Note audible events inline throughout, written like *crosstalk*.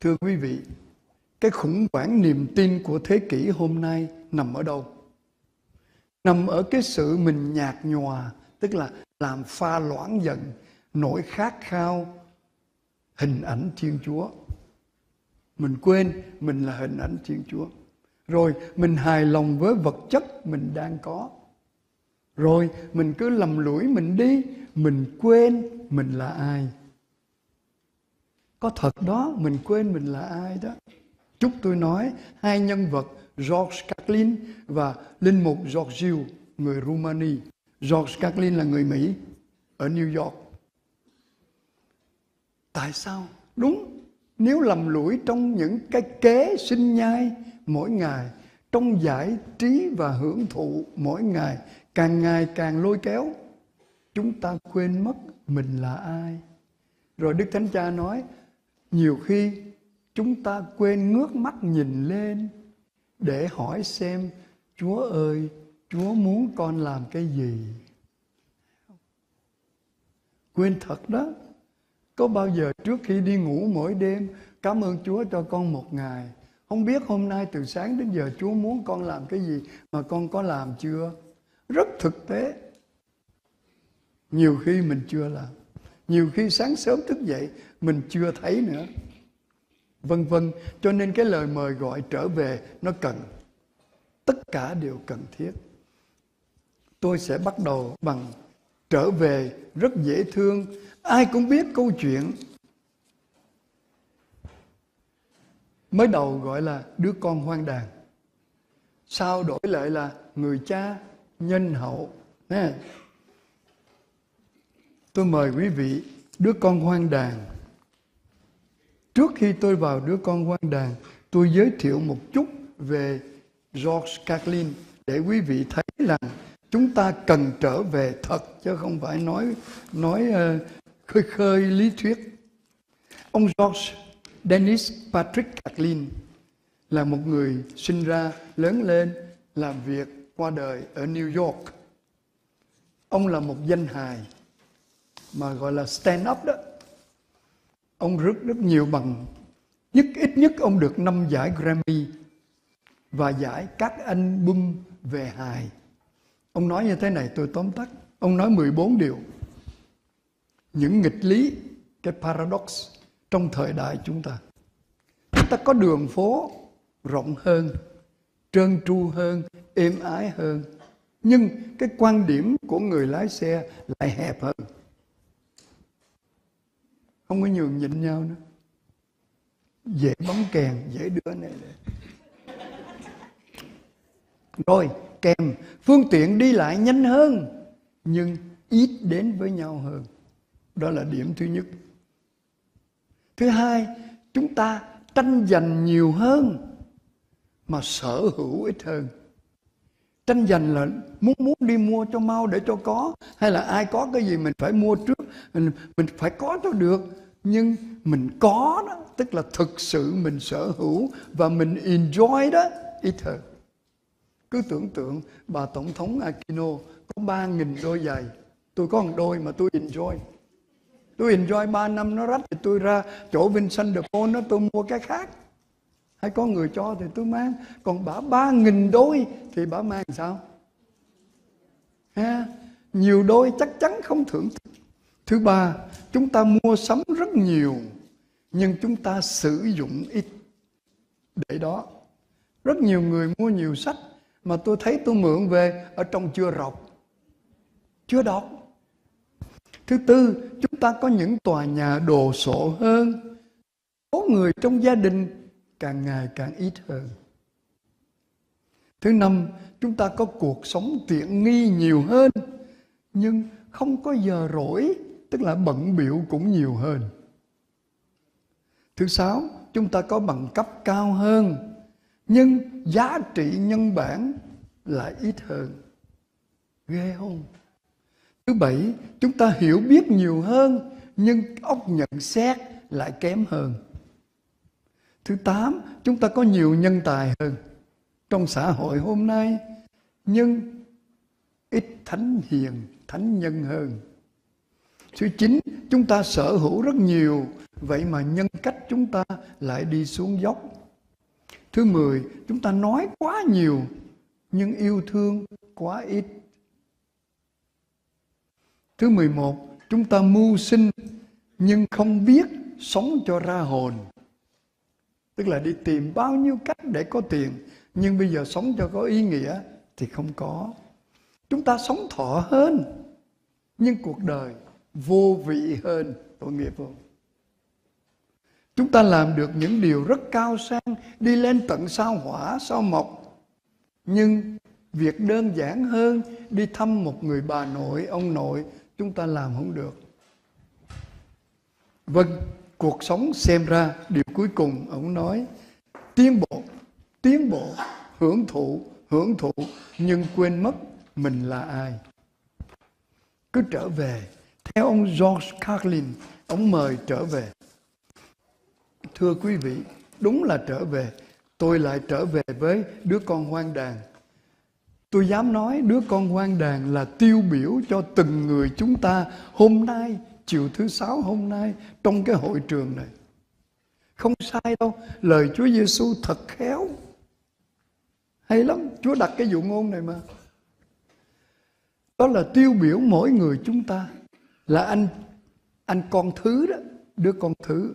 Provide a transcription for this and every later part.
Thưa quý vị, cái khủng hoảng niềm tin của thế kỷ hôm nay nằm ở đâu? Nằm ở cái sự mình nhạt nhòa, tức là làm pha loãng dần nỗi khát khao hình ảnh Thiên Chúa. Mình quên mình là hình ảnh Thiên Chúa. Rồi mình hài lòng với vật chất mình đang có. Rồi mình cứ lầm lũi mình đi, mình quên mình là ai. Có thật đó, mình quên mình là ai đó. Chúc tôi nói hai nhân vật George Catlin và linh mục Georgiou, người Rumani George Catlin là người Mỹ ở New York. Tại sao? Đúng, nếu lầm lũi trong những cái kế sinh nhai mỗi ngày, trong giải trí và hưởng thụ mỗi ngày, càng ngày càng lôi kéo, chúng ta quên mất mình là ai. Rồi Đức Thánh Cha nói, nhiều khi chúng ta quên ngước mắt nhìn lên để hỏi xem Chúa ơi, Chúa muốn con làm cái gì? Quên thật đó. Có bao giờ trước khi đi ngủ mỗi đêm cảm ơn Chúa cho con một ngày. Không biết hôm nay từ sáng đến giờ Chúa muốn con làm cái gì mà con có làm chưa? Rất thực tế. Nhiều khi mình chưa làm. Nhiều khi sáng sớm thức dậy mình chưa thấy nữa. Vân vân. Cho nên cái lời mời gọi trở về, nó cần. Tất cả đều cần thiết. Tôi sẽ bắt đầu bằng trở về rất dễ thương. Ai cũng biết câu chuyện mới đầu gọi là đứa con hoang đàn sau đổi lại là người cha nhân hậu tôi mời quý vị, đứa con hoang đàn trước khi tôi vào đứa con quan đàn tôi giới thiệu một chút về George Carlin để quý vị thấy rằng chúng ta cần trở về thật chứ không phải nói nói uh, khơi khơi lý thuyết. Ông George Dennis Patrick Carlin là một người sinh ra lớn lên làm việc qua đời ở New York. Ông là một danh hài mà gọi là stand up đó ông rất rất nhiều bằng nhất ít nhất ông được 5 giải Grammy và giải các anh album về hài Ông nói như thế này tôi tóm tắt. Ông nói 14 điều. Những nghịch lý, cái paradox trong thời đại chúng ta. Chúng ta có đường phố rộng hơn, trơn tru hơn, êm ái hơn. Nhưng cái quan điểm của người lái xe lại hẹp hơn. Không có nhường nhịn nhau nữa. Dễ bấm kèn, dễ đưa này. Rồi, kèm phương tiện đi lại nhanh hơn nhưng ít đến với nhau hơn đó là điểm thứ nhất thứ hai chúng ta tranh giành nhiều hơn mà sở hữu ít hơn tranh giành là muốn muốn đi mua cho mau để cho có, hay là ai có cái gì mình phải mua trước, mình mình phải có cho được nhưng mình có đó, tức là thực sự mình sở hữu và mình enjoy đó, ít hơn cứ tưởng tượng, bà Tổng thống Aquino có ba nghìn đôi giày. Tôi có một đôi mà tôi enjoy. Tôi enjoy ba năm nó rách thì tôi ra chỗ Vincent de Paul nó, tôi mua cái khác. Hay có người cho thì tôi mang. Còn bả ba nghìn đôi thì bả mang sao? Ha? Nhiều đôi chắc chắn không thưởng thức. Thứ ba, chúng ta mua sắm rất nhiều nhưng chúng ta sử dụng ít. Để đó, rất nhiều người mua nhiều sách mà tôi thấy tôi mượn về ở trong chưa đọc chưa đọc thứ tư chúng ta có những tòa nhà đồ sộ hơn số người trong gia đình càng ngày càng ít hơn. Thứ năm, chúng ta có cuộc sống tiện nghi nhiều hơn, nhưng không có giờ rỗi, tức là bận biểu cũng nhiều hơn. Thứ sáu, chúng ta có bằng cấp cao hơn, nhưng giá trị nhân bản lại ít hơn. Ghê không? Thứ bảy, chúng ta hiểu biết nhiều hơn, nhưng óc nhận xét lại kém hơn thứ tám, chúng ta có nhiều nhân tài hơn trong xã hội hôm nay, nhưng ít thánh hiền, thánh nhân hơn. Thứ chín, chúng ta sở hữu rất nhiều, vậy mà nhân cách chúng ta lại đi xuống dốc. Thứ mười, chúng ta nói quá nhiều, nhưng yêu thương quá ít. Thứ mười một, chúng ta mưu sinh, nhưng không biết sống cho ra hồn tức là đi tìm bao nhiêu cách để có tiền. Nhưng bây giờ sống cho có ý nghĩa thì không có. Chúng ta sống thọ hơn, nhưng cuộc đời vô vị hơn tội nghiệp không chúng ta làm được những điều rất cao sang, đi lên tận sao hỏa, sao mộc. Nhưng việc đơn giản hơn, đi thăm một người bà nội, ông nội, chúng ta làm không được. Vâng cuộc sống xem ra điều cuối cùng ông nói. Tiến bộ tiến bộ, hưởng thụ hưởng thụ, nhưng quên mất mình là ai. Cứ trở về, theo ông George Carlin, ông mời trở về. Thưa quý vị, đúng là trở về, tôi lại trở về với đứa con hoang đàn. Tôi dám nói đứa con hoang đàn là tiêu biểu cho từng người chúng ta hôm nay chiều thứ sáu hôm nay, trong cái hội trường này. Không sai đâu, lời Chúa Giêsu thật khéo. Hay lắm, Chúa đặt cái dụ ngôn này mà. Đó là tiêu biểu mỗi người chúng ta. Là anh anh con thứ đó, đứa con thứ.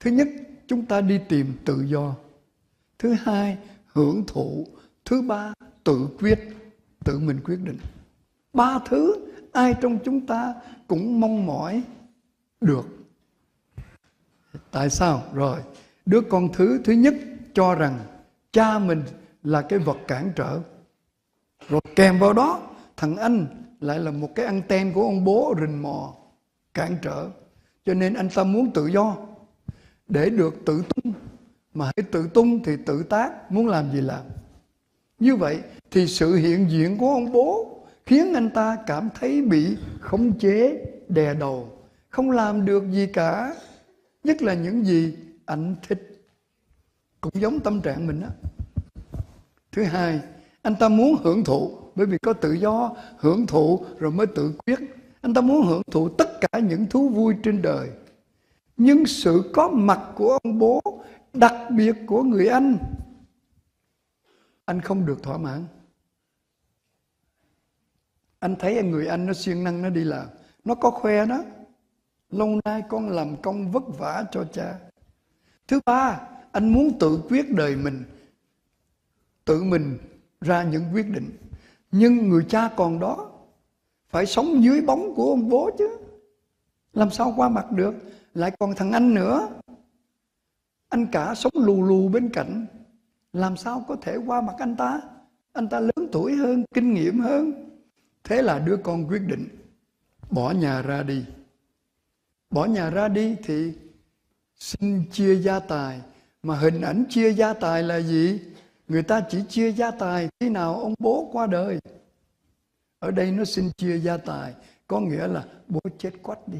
Thứ nhất, chúng ta đi tìm tự do. Thứ hai, hưởng thụ. Thứ ba, tự quyết, tự mình quyết định. Ba thứ ai trong chúng ta cũng mong mỏi được? Tại sao? Rồi, đứa con thứ thứ nhất cho rằng cha mình là cái vật cản trở. Rồi kèm vào đó, thằng anh lại là một cái anten của ông bố rình mò, cản trở. Cho nên anh ta muốn tự do. Để được tự tung, mà hãy tự tung thì tự tác, muốn làm gì làm? Như vậy thì sự hiện diện của ông bố khiến anh ta cảm thấy bị khống chế, đè đầu, không làm được gì cả, nhất là những gì anh thích. Cũng giống tâm trạng mình đó thứ hai, anh ta muốn hưởng thụ, bởi vì có tự do, hưởng thụ rồi mới tự quyết. Anh ta muốn hưởng thụ tất cả những thú vui trên đời. Nhưng sự có mặt của ông bố, đặc biệt của người anh anh không được thỏa mãn anh thấy người anh nó siêng năng nó đi làm. Nó có khoe đó lâu nay con làm công vất vả cho cha. Thứ ba, anh muốn tự quyết đời mình. Tự mình ra những quyết định. Nhưng người cha còn đó, phải sống dưới bóng của ông bố chứ. Làm sao qua mặt được? Lại còn thằng anh nữa. Anh cả sống lù lù bên cạnh. Làm sao có thể qua mặt anh ta? Anh ta lớn tuổi hơn, kinh nghiệm hơn thế là đứa con quyết định bỏ nhà ra đi. Bỏ nhà ra đi thì xin chia gia tài. Mà hình ảnh chia gia tài là gì? Người ta chỉ chia gia tài khi nào ông bố qua đời. Ở đây nó xin chia gia tài, có nghĩa là bố chết quách đi.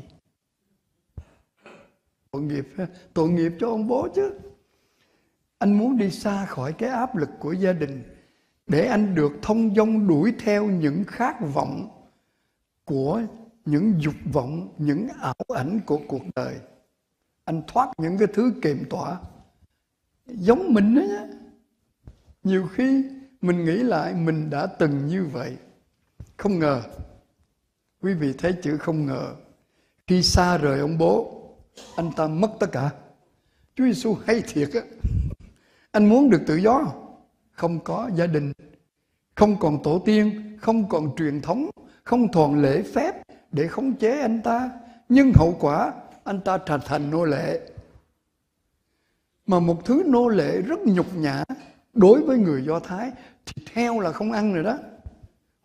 Tội nghiệp tội nghiệp cho ông bố chứ. Anh muốn đi xa khỏi cái áp lực của gia đình để anh được thông dong đuổi theo những khát vọng của những dục vọng, những ảo ảnh của cuộc đời. Anh thoát những cái thứ kiềm tỏa. Giống mình đó nhé nhiều khi mình nghĩ lại mình đã từng như vậy. Không ngờ, quý vị thấy chữ không ngờ. Khi xa rời ông bố, anh ta mất tất cả. Chúa Giêsu hay thiệt á, anh muốn được tự do. không không có gia đình. Không còn tổ tiên, không còn truyền thống, không còn lễ phép để khống chế anh ta. Nhưng hậu quả, anh ta trở thành nô lệ. Mà một thứ nô lệ rất nhục nhã đối với người do thái thì heo là không ăn rồi đó.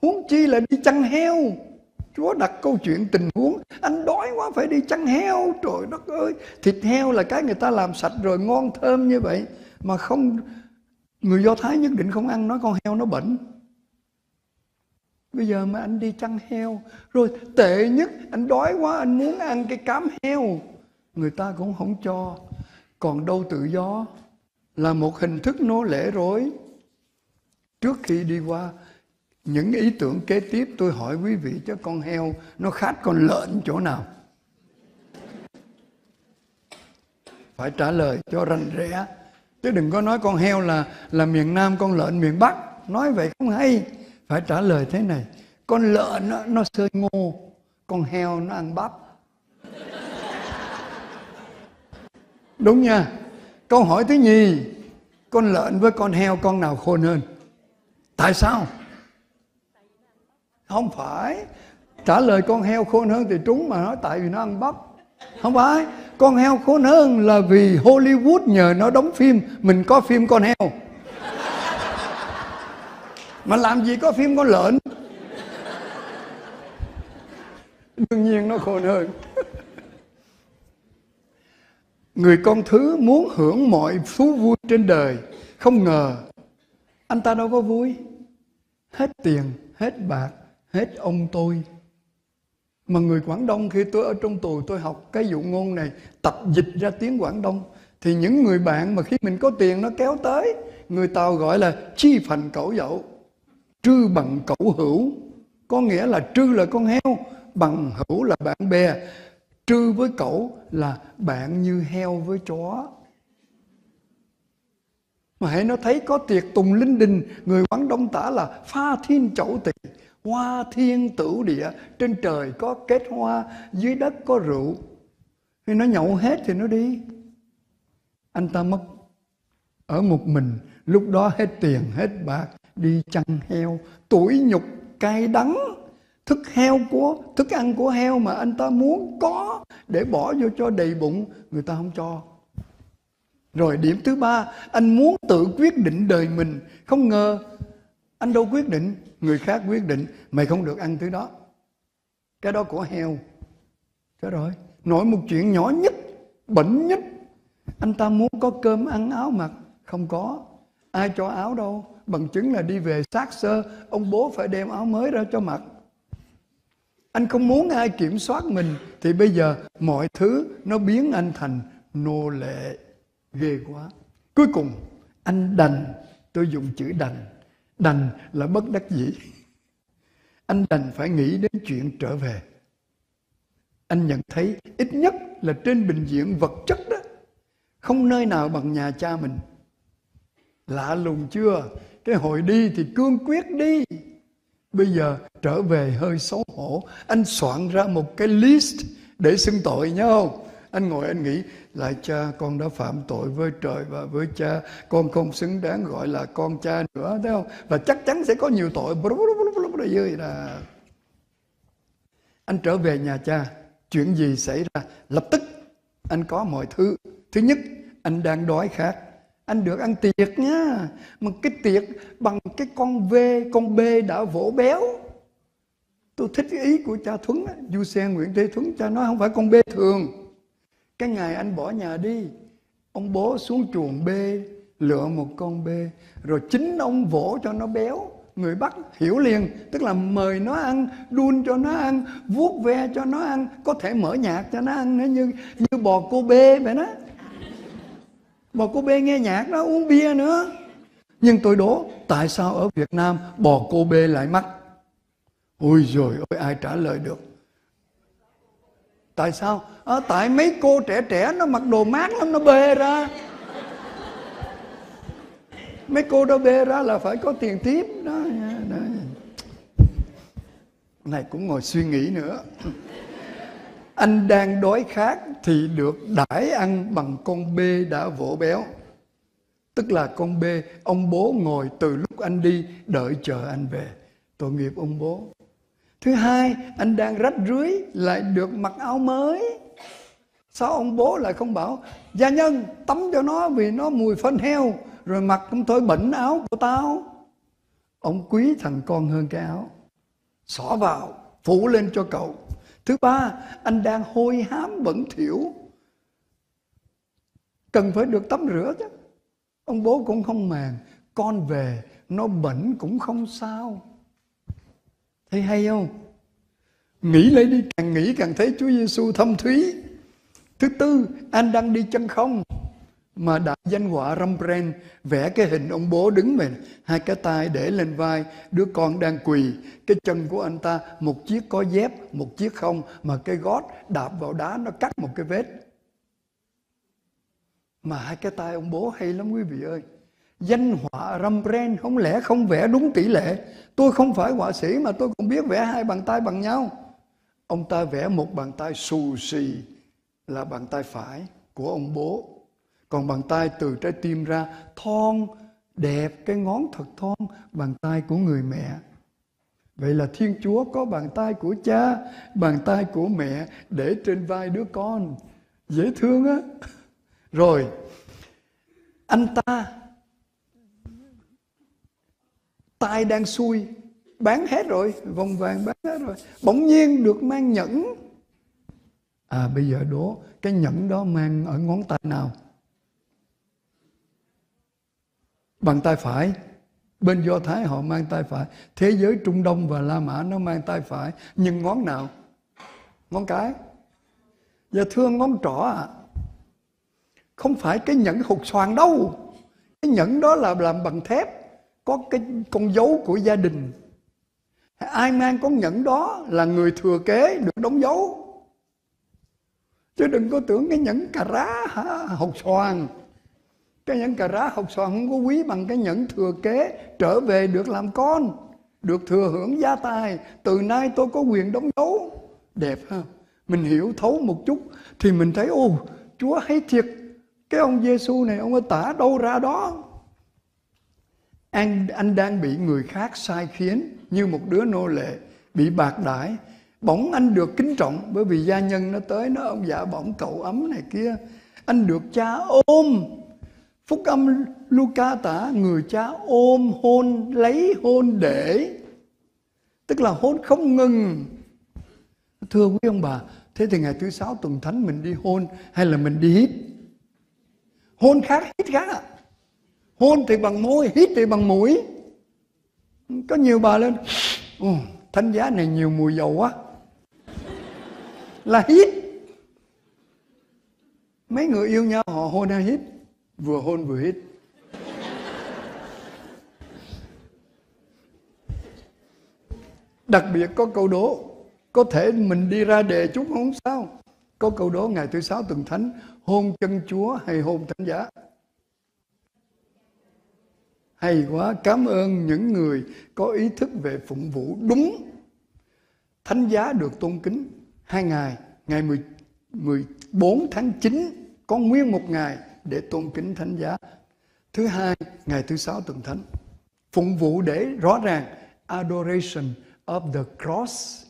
Huống chi là đi chăn heo. Chúa đặt câu chuyện tình huống, Anh đói quá phải đi chăn heo. Trời đất ơi, Thịt heo là cái người ta làm sạch rồi, ngon thơm như vậy Mà không Người Do Thái nhất định không ăn, Nói con heo nó bệnh. Bây giờ mà anh đi chăn heo, Rồi tệ nhất, Anh đói quá, anh muốn ăn cái cám heo. Người ta cũng không cho. Còn đâu tự do Là một hình thức nô lệ rồi. Trước khi đi qua, những ý tưởng kế tiếp tôi hỏi quý vị cho con heo nó khát con lợn chỗ nào? Phải trả lời cho rành rẽ chứ đừng có nói con heo là là miền nam con lợn miền bắc. Nói vậy không hay. Phải trả lời thế này. Con lợn nó, nó sơi ngô. Con heo nó ăn bắp. Đúng nha. Câu hỏi thứ nhì. Con lợn với con heo con nào khôn hơn? Tại sao? Không phải. Trả lời con heo khôn hơn thì trúng mà nói tại vì nó ăn bắp không phải. Con heo khốn hơn là vì Hollywood nhờ nó đóng phim. Mình có phim con heo. Mà làm gì có phim con lợn? Đương nhiên nó khôn hơn. Người con thứ muốn hưởng mọi thú vui trên đời. Không ngờ, anh ta đâu có vui. Hết tiền, hết bạc, hết ông tôi mà người Quảng Đông khi tôi ở trong tù tôi học cái dụ ngôn này, tập dịch ra tiếng Quảng Đông. Thì những người bạn mà khi mình có tiền nó kéo tới, người Tàu gọi là chi phần cẩu dậu. Trư bằng cẩu hữu, có nghĩa là trư là con heo, bằng hữu là bạn bè. Trư với cẩu là bạn như heo với chó. Mà hãy nó thấy có tiệc tùng linh đình, người quán đông tả là pha thiên chậu tỳ hoa thiên tử địa, trên trời có kết hoa, dưới đất có rượu. Thì nó nhậu hết thì nó đi. Anh ta mất. Ở một mình, lúc đó hết tiền, hết bạc, đi chăn heo. Tuổi nhục cay đắng. Thức heo của, thức ăn của heo mà anh ta muốn có, để bỏ vô cho đầy bụng, người ta không cho. Rồi điểm thứ ba, anh muốn tự quyết định đời mình. Không ngờ anh đâu quyết định, người khác quyết định, mày không được ăn thứ đó. Cái đó của heo. Thế rồi. Nói một chuyện nhỏ nhất, bẩn nhất. Anh ta muốn có cơm ăn áo mặc. Không có. Ai cho áo đâu. Bằng chứng là đi về xác sơ, ông bố phải đem áo mới ra cho mặc. Anh không muốn ai kiểm soát mình. Thì bây giờ mọi thứ nó biến anh thành nô lệ. Ghê quá. Cuối cùng, anh đành, tôi dùng chữ đành đành là bất đắc dĩ. Anh đành phải nghĩ đến chuyện trở về. Anh nhận thấy ít nhất là trên bình diện vật chất đó, không nơi nào bằng nhà cha mình. Lạ lùng chưa? Cái hồi đi thì cương quyết đi. Bây giờ trở về hơi xấu hổ, anh soạn ra một cái list để xưng tội nhau. không? Anh ngồi, anh nghĩ lại cha con đã phạm tội với trời và với cha. Con không xứng đáng gọi là con cha nữa, thấy không? Và chắc chắn sẽ có nhiều tội. Dưới là anh trở về nhà cha. Chuyện gì xảy ra? Lập tức, anh có mọi thứ. Thứ nhất, anh đang đói khát. Anh được ăn tiệc nhá mà cái tiệc bằng cái con V, con B đã vỗ béo. Tôi thích cái ý của cha Thuấn Du Xe Nguyễn Thế Thuấn, cha nói không phải con B thường cái ngày anh bỏ nhà đi, ông bố xuống chuồng bê, lựa một con bê. Rồi chính ông vỗ cho nó béo, người Bắc hiểu liền, tức là mời nó ăn, đun cho nó ăn, vuốt ve cho nó ăn, có thể mở nhạc cho nó ăn nữa. Như như bò cô bê vậy đó. Bò cô bê nghe nhạc nó uống bia nữa. Nhưng tôi đố, tại sao ở Việt Nam bò cô bê lại mắc? Ôi rồi ôi, ai trả lời được? Tại sao? À, tại mấy cô trẻ trẻ nó mặc đồ mát lắm nó bê ra. Mấy cô đó bê ra là phải có tiền tiếp đó, đó. này cũng ngồi suy nghĩ nữa. Anh đang đói khát thì được đãi ăn bằng con bê đã vỗ béo. Tức là con bê ông bố ngồi từ lúc anh đi đợi chờ anh về. Tội nghiệp ông bố. Thứ hai, anh đang rách rưới lại được mặc áo mới. Sao ông bố lại không bảo Gia nhân tắm cho nó vì nó mùi phân heo Rồi mặc không thôi bẩn áo của tao. Ông quý thằng con hơn cái áo. Xỏ vào Phủ lên cho cậu. Thứ ba anh đang hôi hám bẩn thỉu Cần phải được tắm rửa chứ. Ông bố cũng không màng Con về nó bẩn cũng không sao. Thấy hay không? Nghĩ lấy đi càng nghĩ càng thấy Chúa Giêsu thâm thúy. Thứ tư, anh đang đi chân không mà đại danh họa Rembrandt vẽ cái hình ông bố đứng mình hai cái tay để lên vai đứa con đang quỳ cái chân của anh ta một chiếc có dép một chiếc không mà cái gót đạp vào đá nó cắt một cái vết Mà hai cái tay ông bố hay lắm quý vị ơi. Danh họa Rembrandt không lẽ không vẽ đúng tỷ lệ. Tôi không phải họa sĩ mà tôi cũng biết vẽ hai bàn tay bằng nhau. Ông ta vẽ một bàn tay xù xì là bàn tay phải của ông bố. Còn bàn tay từ trái tim ra thon, đẹp, cái ngón thật thon, bàn tay của người mẹ. Vậy là Thiên Chúa có bàn tay của cha, bàn tay của mẹ để trên vai đứa con. Dễ thương á. Rồi, anh ta tay đang xuôi bán hết rồi, vòng vàng bán hết rồi. Bỗng nhiên được mang nhẫn. À bây giờ đố, cái nhẫn đó mang ở ngón tay nào? Bằng tay phải. Bên do thái họ mang tay phải. Thế giới trung đông và la mã nó mang tay phải. Nhưng ngón nào? Ngón cái. Dạ, giờ thương ngón trỏ à không phải cái nhẫn hụt xoàn đâu. Cái nhẫn đó là làm bằng thép có cái con dấu của gia đình. Ai mang con nhẫn đó là người thừa kế được đóng dấu. Chứ đừng có tưởng cái nhẫn cà rá hả hột xoàn. Cái nhẫn cà rá, hột xoàn không có quý bằng cái nhẫn thừa kế, trở về được làm con, được thừa hưởng gia tài. Từ nay tôi có quyền đóng dấu. Đẹp ha. Mình hiểu thấu một chút thì mình thấy, ô, chúa hay thiệt. Cái ông Giêsu này, ông ấy tả đâu ra đó anh, anh đang bị người khác sai khiến như một đứa nô lệ bị bạc đãi. Bỗng anh được kính trọng bởi vì gia nhân nó tới nó ông dạ bỗng cậu ấm này kia. Anh được cha ôm. Phúc âm Luca tả người cha ôm hôn lấy hôn để. Tức là hôn không ngừng. Thưa quý ông bà thế thì ngày thứ sáu tuần thánh mình đi hôn hay là mình đi hít? Hôn khác hít khác ạ. à hôn thì bằng môi hít thì bằng mũi. Có nhiều bà lên ừ, thánh giá này nhiều mùi dầu quá. Là hít. Mấy người yêu nhau họ hôn hay hít? Vừa hôn vừa hít. Đặc biệt có câu đố có thể mình đi ra đề chút không sao? Có câu đố ngày thứ sáu tuần thánh hôn chân chúa hay hôn thánh giá? Hay quá, cảm ơn những người có ý thức về phụng vụ đúng. Thánh giá được tôn kính hai ngày, ngày 10, 14 tháng 9 có nguyên một ngày để tôn kính thánh giá. Thứ hai, ngày thứ sáu tuần thánh. Phụng vụ để rõ ràng adoration of the cross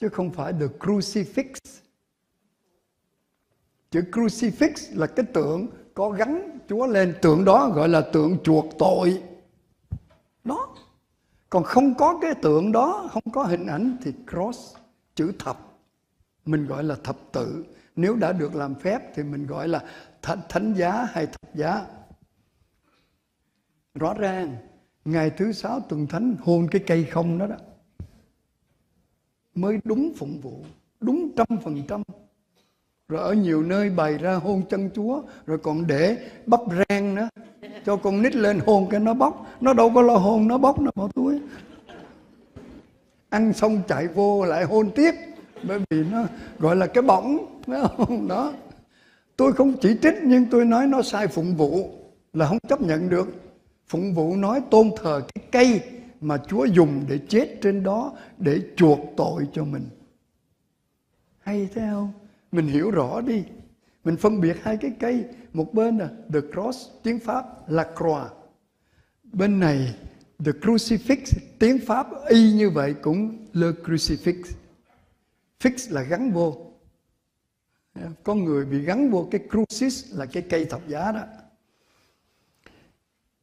chứ không phải the crucifix. Chữ crucifix là cái tượng có gắn Chúa lên tượng đó gọi là tượng chuộc tội. Đó. Còn không có cái tượng đó, không có hình ảnh thì cross, chữ thập. Mình gọi là thập tự. Nếu đã được làm phép thì mình gọi là thánh, thánh giá hay thập giá. Rõ ràng, ngày thứ sáu tuần thánh hôn cái cây không đó đó. Mới đúng phụng vụ, đúng trăm phần trăm rồi ở nhiều nơi bày ra hôn chân chúa, rồi còn để bắp rang nữa. Cho con nít lên hôn cái nó bóc. Nó đâu có lo hôn, nó bóc, nó bỏ túi. Ăn xong chạy vô lại hôn tiếp. Bởi vì nó gọi là cái bỏng không? đó. Tôi không chỉ trích, nhưng tôi nói nó sai phụng vụ là không chấp nhận được. Phụng vụ nói tôn thờ cái cây mà Chúa dùng để chết trên đó để chuộc tội cho mình. Hay thế không? Mình hiểu rõ đi. Mình phân biệt hai cái cây. Một bên là the cross, tiếng pháp là croix. Bên này, the crucifix, tiếng pháp y như vậy cũng le crucifix. Fix là gắn vô. Có người bị gắn vô cái crucis là cái cây thập giá đó.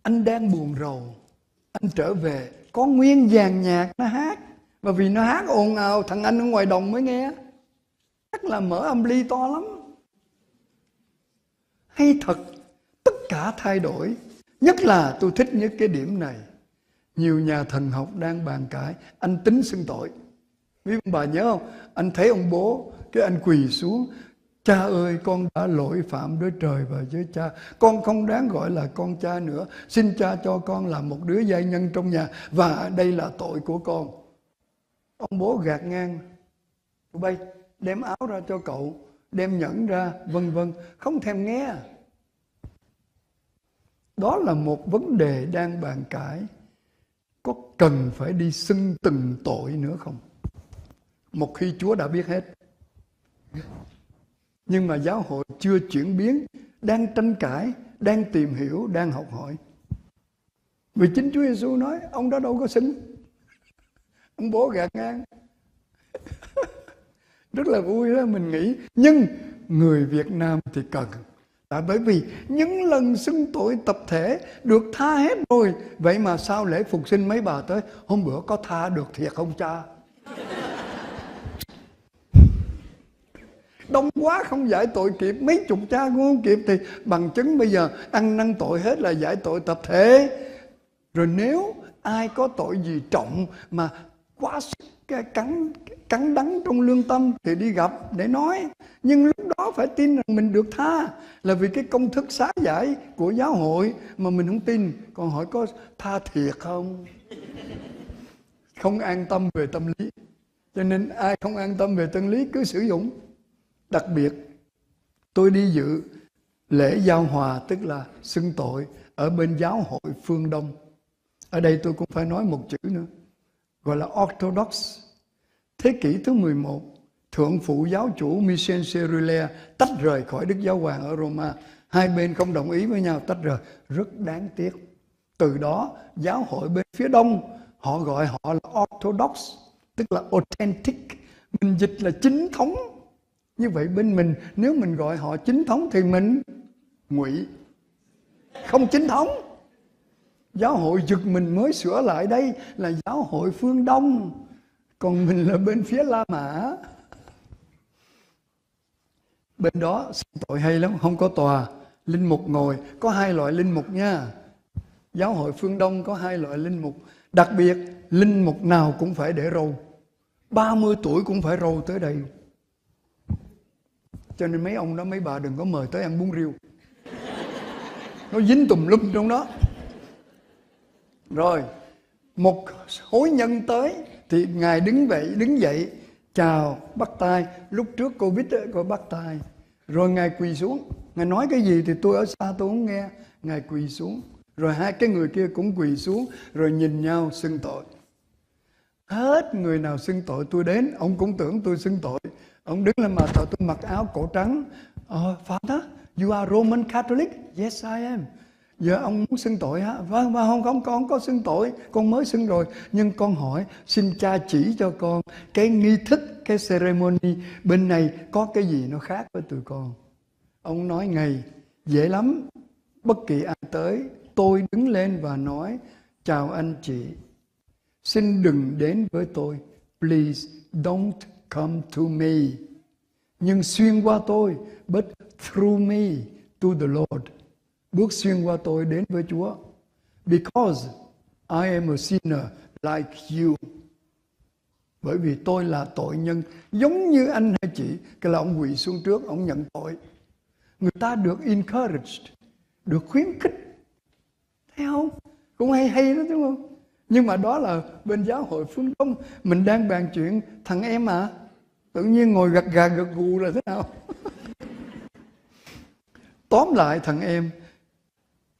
Anh đang buồn rầu. Anh trở về. Có nguyên dàn nhạc nó hát. Và vì nó hát ồn ào, thằng anh ở ngoài đồng mới nghe chắc là mở âm ly to lắm. Hay thật, tất cả thay đổi. Nhất là tôi thích nhất cái điểm này. Nhiều nhà thần học đang bàn cãi, anh tính xưng tội. Quý ông bà nhớ không? Anh thấy ông bố, cái anh quỳ xuống, cha ơi, con đã lỗi phạm đối trời và với cha. Con không đáng gọi là con cha nữa. Xin cha cho con là một đứa gia nhân trong nhà và đây là tội của con. Ông bố gạt ngang. Tụi bay đem áo ra cho cậu, đem nhẫn ra, vân vân. Không thèm nghe. Đó là một vấn đề đang bàn cãi. Có cần phải đi xưng từng tội nữa không? Một khi chúa đã biết hết. Nhưng mà giáo hội chưa chuyển biến, đang tranh cãi, đang tìm hiểu, đang học hỏi. Vì chính Chúa Giêsu nói, ông đó đâu có xứng ông bố gạt ngang rất là vui đó, mình nghĩ nhưng người Việt Nam thì cần Tại bởi vì những lần xưng tội tập thể được tha hết rồi. Vậy mà sao lễ phục sinh mấy bà tới, hôm bữa có tha được thiệt không cha? *laughs* Đông quá không giải tội kịp Mấy chục cha cũng không kịp Thì bằng chứng bây giờ ăn năn tội hết là giải tội tập thể Rồi nếu ai có tội gì trọng Mà quá sức cắn cắn đắng trong lương tâm thì đi gặp để nói. Nhưng lúc đó phải tin rằng mình được tha là vì cái công thức xá giải của giáo hội mà mình không tin. Còn hỏi có tha thiệt không? Không an tâm về tâm lý. Cho nên ai không an tâm về tâm lý cứ sử dụng. Đặc biệt, tôi đi dự lễ giao hòa tức là xưng tội ở bên giáo hội phương đông. Ở đây tôi cũng phải nói một chữ nữa, gọi là orthodox. Thế kỷ thứ 11, thượng phụ giáo chủ Michel Cerule tách rời khỏi Đức Giáo Hoàng ở Roma. Hai bên không đồng ý với nhau tách rời. Rất đáng tiếc. Từ đó, giáo hội bên phía đông, họ gọi họ là Orthodox, tức là authentic. Mình dịch là chính thống. Như vậy bên mình, nếu mình gọi họ chính thống thì mình ngụy. Không chính thống. Giáo hội giật mình mới sửa lại đây là giáo hội phương Đông còn mình là bên phía La Mã. Bên đó tội hay lắm, không có tòa, linh mục ngồi. Có hai loại linh mục nha. Giáo hội phương đông có hai loại linh mục. Đặc biệt, linh mục nào cũng phải để râu. 30 tuổi cũng phải râu tới đây. Cho nên mấy ông đó, mấy bà đừng có mời tới ăn bún riêu. Nó dính tùm lum trong đó. Rồi, một hối nhân tới thì ngài đứng dậy đứng dậy chào bắt tay. Lúc trước covid ấy, có bắt tay. Rồi ngài quỳ xuống. Ngài nói cái gì thì tôi ở xa tôi không nghe. Ngài quỳ xuống. Rồi hai cái người kia cũng quỳ xuống rồi nhìn nhau xưng tội. Hết người nào xưng tội tôi đến ông cũng tưởng tôi xưng tội. Ông đứng lên mà tội tôi mặc áo cổ trắng. Uh, Father you are Roman Catholic? Yes I am. Giờ ông muốn xưng tội hả? Vâng, vâng không, không, con có xưng tội, con mới xưng rồi. Nhưng con hỏi, xin cha chỉ cho con cái nghi thức, cái ceremony bên này có cái gì nó khác với tụi con. Ông nói ngày, dễ lắm, bất kỳ ai tới, tôi đứng lên và nói, chào anh chị, xin đừng đến với tôi, please don't come to me. Nhưng xuyên qua tôi, but through me to the Lord bước xuyên qua tôi đến với Chúa. Because I am a sinner like you. Bởi vì tôi là tội nhân giống như anh hay chị. Cái là ông quỳ xuống trước, ông nhận tội. Người ta được encouraged, được khuyến khích. Thấy không? Cũng hay hay đó đúng không? Nhưng mà đó là bên giáo hội phương Đông. Mình đang bàn chuyện thằng em à. Tự nhiên ngồi gật gà gật gù là thế nào? *laughs* Tóm lại thằng em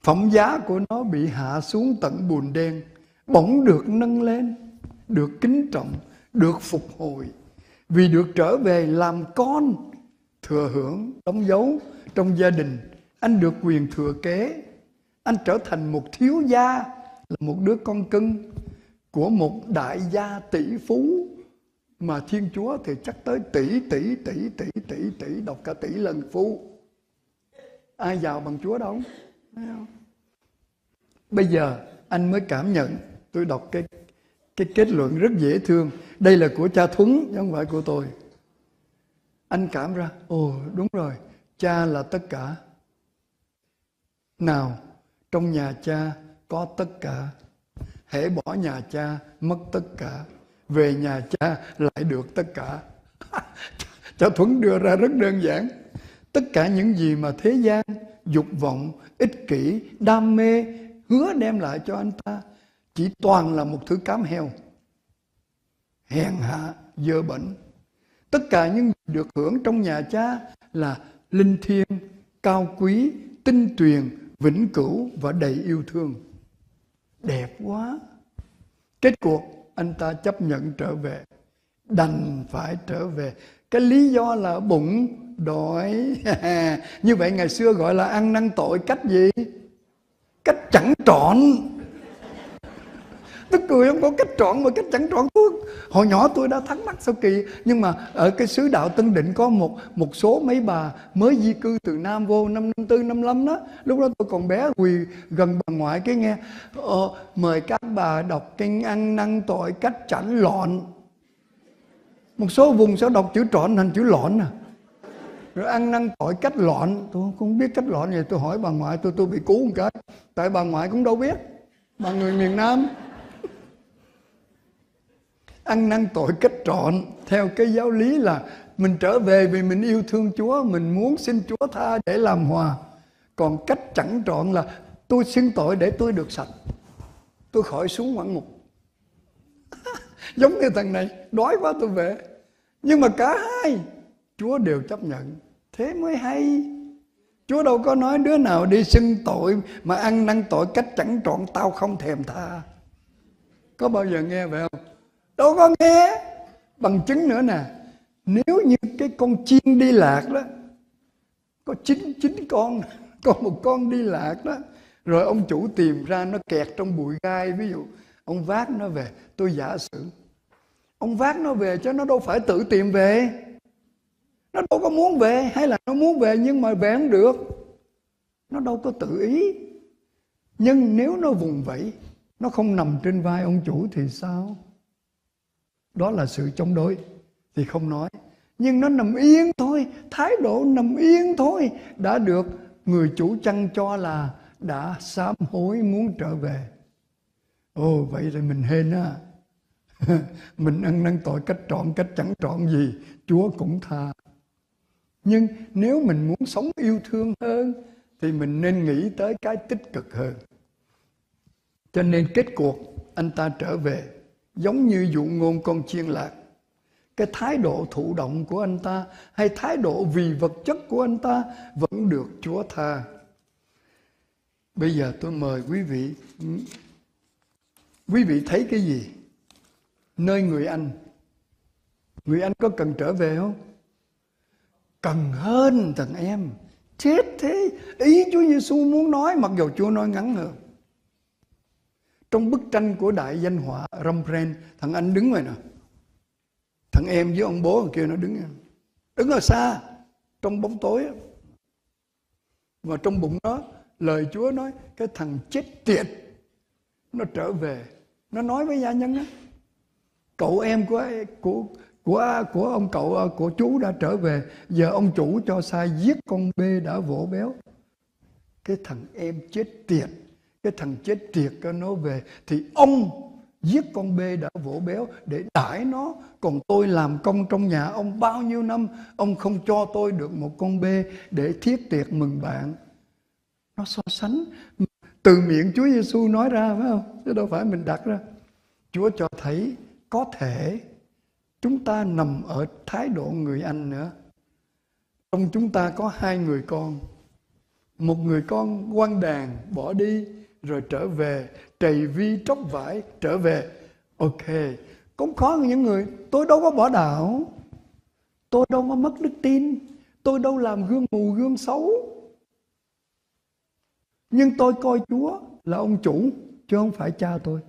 Phẩm giá của nó bị hạ xuống tận bùn đen, bỗng được nâng lên, được kính trọng, được phục hồi. Vì được trở về làm con, thừa hưởng, đóng dấu trong gia đình. Anh được quyền thừa kế. Anh trở thành một thiếu gia, là một đứa con cưng của một đại gia tỷ phú mà Thiên Chúa thì chắc tới tỷ tỷ tỷ tỷ tỷ tỷ đọc cả tỷ lần phú. Ai giàu bằng Chúa đâu? Thấy không? Bây giờ anh mới cảm nhận Tôi đọc cái cái kết luận rất dễ thương. Đây là của cha Thuấn chứ không phải của tôi. Anh cảm ra Ồ đúng rồi Cha là tất cả. Nào Trong nhà cha có tất cả. Hễ bỏ nhà cha mất tất cả. Về nhà cha lại được tất cả. *laughs* Cha Thuấn đưa ra rất đơn giản. Tất cả những gì mà thế gian Dục vọng, ích kỷ, đam mê hứa đem lại cho anh ta chỉ toàn là một thứ cám heo, hèn hạ, dơ bẩn tất cả những gì được hưởng trong nhà cha là linh thiêng, cao quý, tinh tuyền, vĩnh cửu và đầy yêu thương. Đẹp quá. Kết cuộc, anh ta chấp nhận trở về. Đành phải trở về. Cái lý do là bụng đói. *laughs* Như vậy ngày xưa gọi là ăn năn tội cách gì? Cách chẳng trọn. Tôi cười không có cách trọn mà cách chẳng trọn. Tôi hồi nhỏ tôi đã thắc mắc sao kỳ. Nhưng mà ở cái xứ đạo Tân Định có một một số mấy bà mới di cư từ Nam vô năm năm tư năm năm đó. Lúc đó tôi còn bé quỳ gần bà ngoại cái nghe ờ, mời các bà đọc kinh ăn năn tội cách chẳng lọn một số vùng sẽ đọc chữ trọn thành chữ lọn à rồi ăn năn tội cách lọn tôi không biết cách lọn vậy tôi hỏi bà ngoại tôi tôi bị cứu một cái tại bà ngoại cũng đâu biết bà người miền Nam ăn năn tội cách trọn theo cái giáo lý là mình trở về vì mình yêu thương Chúa, mình muốn xin Chúa tha để làm hòa. Còn cách chẳng trọn là tôi xin tội để tôi được sạch. Tôi khỏi xuống ngoạn ngục. *laughs* Giống như thằng này, đói quá tôi về. Nhưng mà cả hai, Chúa đều chấp nhận. Thế mới hay. Chúa đâu có nói đứa nào đi xưng tội mà ăn năn tội cách chẳng trọn, tao không thèm tha. Có bao giờ nghe vậy không? đâu có nghe bằng chứng nữa nè, nếu như cái con chiên đi lạc đó, có chín chín con, *laughs* có một con đi lạc đó, rồi ông chủ tìm ra nó kẹt trong bụi gai, ví dụ, ông vác nó về, tôi giả sử, ông vác nó về chứ nó đâu phải tự tìm về nó đâu có muốn về, hay là nó muốn về nhưng mà về không được. Nó đâu có tự ý. Nhưng nếu nó vùng vẫy, nó không nằm trên vai ông chủ thì sao? Đó là sự chống đối, thì không nói. Nhưng nó nằm yên thôi, thái độ nằm yên thôi, đã được người chủ chăn cho là đã sám hối muốn trở về. Ồ, vậy thì mình hên á. *laughs* Mình ăn năn tội cách trọn, cách chẳng trọn gì, chúa cũng tha nhưng nếu mình muốn sống yêu thương hơn, thì mình nên nghĩ tới cái tích cực hơn cho nên kết cuộc, anh ta trở về giống như dụ ngôn con chiên lạc cái thái độ thụ động của anh ta hay thái độ vì vật chất của anh ta vẫn được Chúa tha. Bây giờ tôi mời quý vị quý vị thấy cái gì? Nơi người Anh. Người Anh có cần trở về không? Cần hơn thằng em. Chết thế. Ý Chúa Giêsu muốn nói mặc dù Chúa nói ngắn hơn. Trong bức tranh của đại danh họa Rembrandt, thằng anh đứng rồi nè. Thằng em với ông bố thằng kia nó đứng Đứng ở xa, trong bóng tối. Và trong bụng nó, lời Chúa nói, cái thằng chết tiệt, nó trở về. Nó nói với gia nhân á, cậu em của của của của ông cậu ờ, của chú đã trở về. Giờ ông chủ cho sai giết con bê đã vỗ béo. Cái thằng em chết tiệt, cái thằng chết tiệt cho nó về thì ông giết con bê đã vỗ béo để đãi nó. Còn tôi làm công trong nhà ông bao nhiêu năm, ông không cho tôi được một con bê để thiết tiệc mừng bạn. Nó so sánh. Từ miệng Chúa Giêsu nói ra, phải không? Chứ đâu phải mình đặt ra. Chúa cho thấy có thể chúng ta nằm ở thái độ người anh nữa. Trong chúng ta có hai người con. Một người con quan đàn bỏ đi, rồi trở về, trầy vi tróc vải, trở về. Ok, cũng có những người, tôi đâu có bỏ đạo. Tôi đâu có mất đức tin. Tôi đâu làm gương mù, gương xấu. Nhưng tôi coi chúa là ông chủ, chứ không phải cha tôi.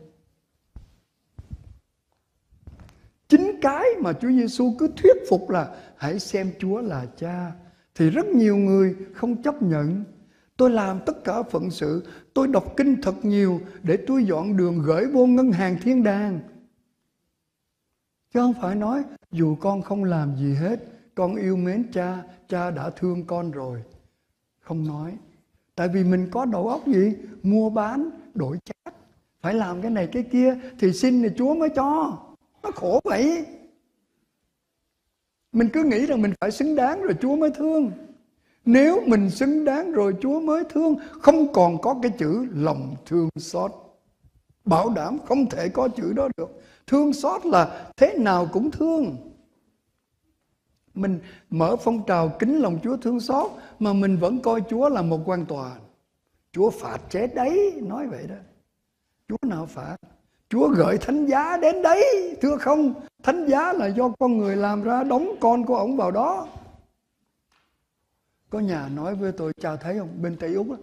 Chính cái mà Chúa Giêsu cứ thuyết phục là hãy xem Chúa là cha thì rất nhiều người không chấp nhận Tôi làm tất cả phận sự, tôi đọc kinh thật nhiều để tôi dọn đường gửi vô ngân hàng thiên đàng. Chứ không phải nói dù con không làm gì hết, con yêu mến cha, cha đã thương con rồi. Không nói. Tại vì mình có đầu óc gì? Mua bán, đổi chác. Phải làm cái này cái kia thì xin thì Chúa mới cho. Nó khổ vậy. Mình cứ nghĩ rằng mình phải xứng đáng rồi Chúa mới thương. Nếu mình xứng đáng rồi Chúa mới thương, Không còn có cái chữ lòng thương xót. Bảo đảm không thể có chữ đó được. Thương xót là thế nào cũng thương. Mình mở phong trào kính lòng Chúa thương xót Mà mình vẫn coi Chúa là một quan tòa. Chúa phạt chết đấy. Nói vậy đó. Chúa nào phạt? Chúa gửi thánh giá đến đấy Thưa không? Thánh giá là do con người làm ra Đóng con của ông vào đó. Có nhà nói với tôi Chào thấy không? Bên Tây Úc đó,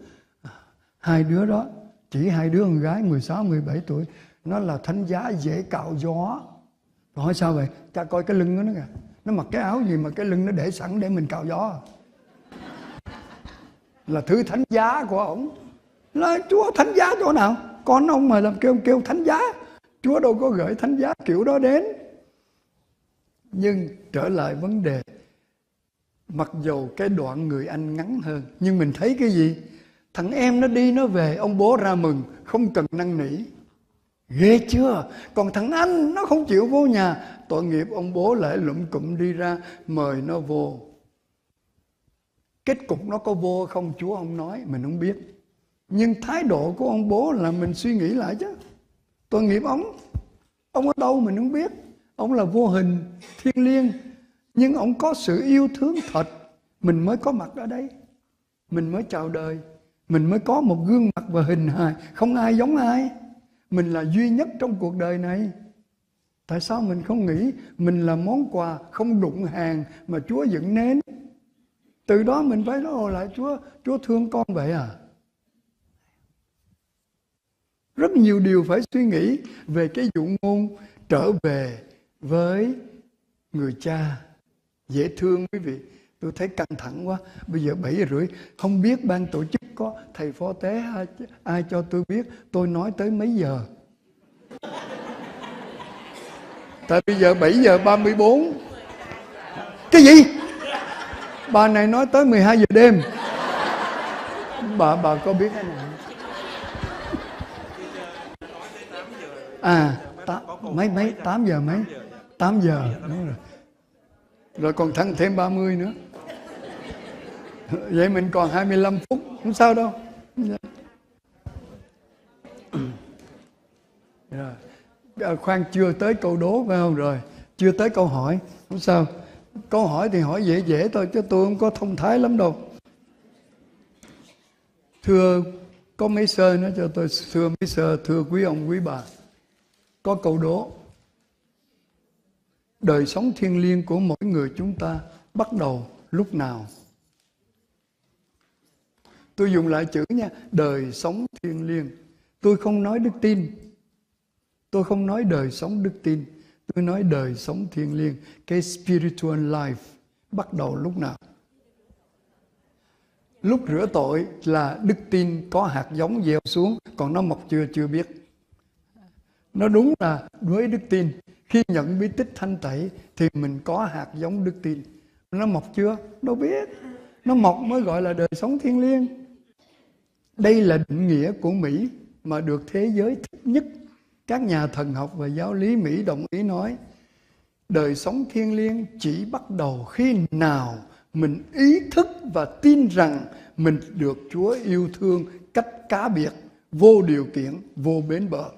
Hai đứa đó Chỉ hai đứa con gái 16, 17 tuổi Nó là thánh giá dễ cạo gió. Rồi hỏi sao vậy? Cha coi cái lưng của nó kìa Nó mặc cái áo gì mà cái lưng nó để sẵn để mình cạo gió? Là thứ thánh giá của ổng Là Chúa thánh giá chỗ nào? Con ông mà làm kêu kêu thánh giá. Chúa đâu có gửi thánh giá kiểu đó đến. Nhưng trở lại vấn đề, mặc dù cái đoạn người anh ngắn hơn, nhưng mình thấy cái gì? Thằng em nó đi, nó về, ông bố ra mừng, không cần năn nỉ. Ghê chưa? Còn thằng anh, nó không chịu vô nhà. Tội nghiệp ông bố lại lụm cụm đi ra, mời nó vô. Kết cục nó có vô không? Chúa không nói, mình không biết nhưng thái độ của ông bố là mình suy nghĩ lại chứ. Tội nghiệp ông. Ông ở đâu mình không biết. Ông là vô hình, thiên liêng. Nhưng ông có sự yêu thương thật. Mình mới có mặt ở đây. Mình mới chào đời. Mình mới có một gương mặt và hình hài. Không ai giống ai. Mình là duy nhất trong cuộc đời này. Tại sao mình không nghĩ mình là món quà không đụng hàng mà chúa dựng nên từ đó mình phải nói lại, chúa chúa thương con vậy à? Rất nhiều điều phải suy nghĩ về cái dụ ngôn trở về với người cha. Dễ thương quý vị. Tôi thấy căng thẳng quá. Bây giờ bảy giờ rưỡi không biết ban tổ chức có thầy phó tế ai, ai cho tôi biết. Tôi nói tới mấy giờ? Tại bây giờ 7 giờ 34 cái gì? Bà này nói tới 12 giờ đêm. Bà bà có biết không này à ta, mấy mấy 8 giờ mấy? 8 giờ đúng rồi. Rồi còn thăng thêm 30 nữa. Vậy mình còn 25 phút không sao đâu. Rồi. À, khoan chưa tới câu đố phải không? Rồi chưa tới câu hỏi không sao. Câu hỏi thì hỏi dễ dễ thôi chứ tôi không có thông thái lắm đâu. Thưa có mấy sơ nữa cho tôi. Thưa mấy sơ thưa quý ông quý bà có câu đố đời sống thiêng liêng của mỗi người chúng ta bắt đầu lúc nào? Tôi dùng lại chữ nha, đời sống thiêng liêng. Tôi không nói đức tin. Tôi không nói đời sống đức tin. Tôi nói đời sống thiêng liêng. Cái spiritual life bắt đầu lúc nào? Lúc rửa tội là đức tin có hạt giống gieo xuống, còn nó mọc chưa chưa biết nó đúng là với đức tin. Khi nhận bí tích thanh tẩy thì mình có hạt giống đức tin. Nó mọc chưa? Đâu biết. Nó mọc mới gọi là đời sống thiên liêng. Đây là định nghĩa của mỹ mà được thế giới thích nhất. Các nhà thần học và giáo lý mỹ đồng ý nói, đời sống thiên liêng chỉ bắt đầu khi nào mình ý thức và tin rằng mình được chúa yêu thương cách cá biệt, vô điều kiện, vô bến bờ.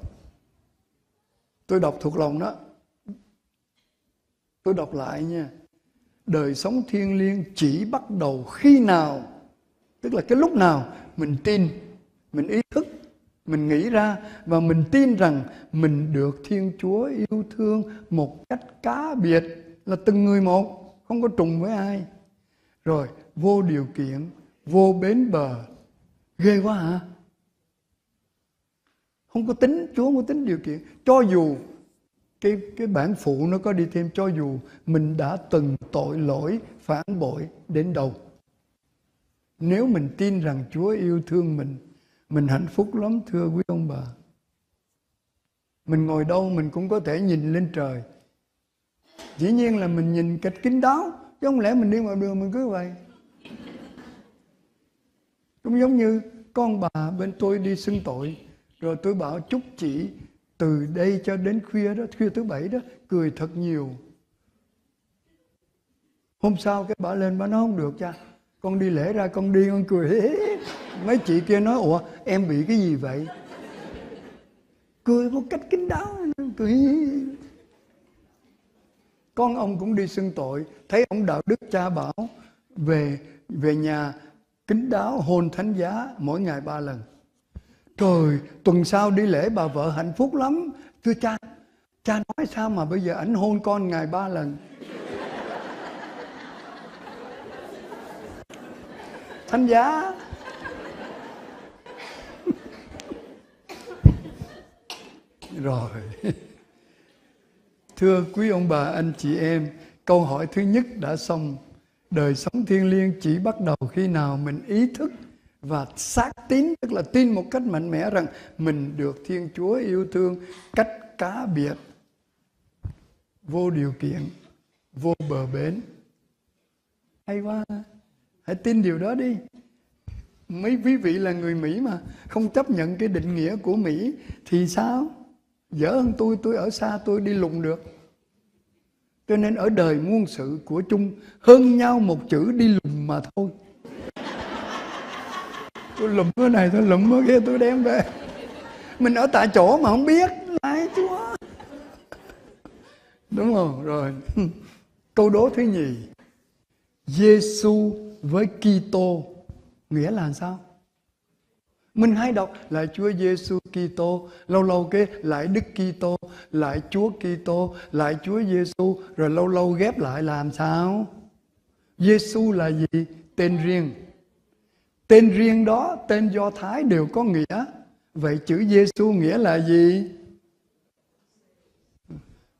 Tôi đọc thuộc lòng đó. Tôi đọc lại nha. Đời sống thiên liêng chỉ bắt đầu khi nào, tức là cái lúc nào mình tin, mình ý thức, mình nghĩ ra và mình tin rằng mình được Thiên Chúa yêu thương một cách cá biệt là từng người một, không có trùng với ai. Rồi vô điều kiện, vô bến bờ. Ghê quá hả? Không có tính, Chúa không có tính điều kiện. Cho dù cái cái bản phụ nó có đi thêm, cho dù mình đã từng tội lỗi, phản bội đến đâu. Nếu mình tin rằng Chúa yêu thương mình mình hạnh phúc lắm, thưa quý ông bà. Mình ngồi đâu mình cũng có thể nhìn lên trời. Dĩ nhiên là mình nhìn cách kín đáo, chứ không lẽ mình đi ngoài đường mình cứ vậy? Cũng giống như con bà bên tôi đi xưng tội rồi tôi bảo chúc chị từ đây cho đến khuya đó, khuya thứ bảy đó, cười thật nhiều. Hôm sau cái bà lên bà nói không được cha. Con đi lễ ra con đi con cười. *laughs* Mấy chị kia nói ủa em bị cái gì vậy? Cười một cách kín đáo. Cười. Con ông cũng đi xưng tội. Thấy ông đạo đức cha bảo về về nhà kính đáo hôn thánh giá mỗi ngày ba lần trời, tuần sau đi lễ bà vợ hạnh phúc lắm. Thưa cha cha nói sao mà bây giờ ảnh hôn con ngày ba lần? Thánh giá. Rồi. Thưa quý ông bà, anh chị em, câu hỏi thứ nhất đã xong. Đời sống thiên liêng chỉ bắt đầu khi nào mình ý thức và xác tín, tức là tin một cách mạnh mẽ rằng mình được thiên chúa yêu thương cách cá biệt, vô điều kiện, vô bờ bến. Hay quá. Hãy tin điều đó đi. Mấy quý vị là người mỹ mà, không chấp nhận cái định nghĩa của mỹ thì sao? Dở hơn tôi tôi ở xa tôi đi lùng được. Cho nên ở đời muôn sự của chung, hơn nhau một chữ đi lùng mà thôi tôi lụm cái này tôi lụm cái kia tôi đem về mình ở tại chỗ mà không biết lại chúa đúng không rồi câu đố thứ nhì Giêsu với Kitô nghĩa là sao mình hay đọc lại Chúa Giêsu Kitô, lâu lâu cái lại Đức Kitô, lại Chúa Kitô, lại Chúa Giêsu, rồi lâu lâu ghép lại làm sao? Giêsu là gì? Tên riêng. Tên riêng đó, tên Do Thái đều có nghĩa. Vậy chữ Giêsu nghĩa là gì?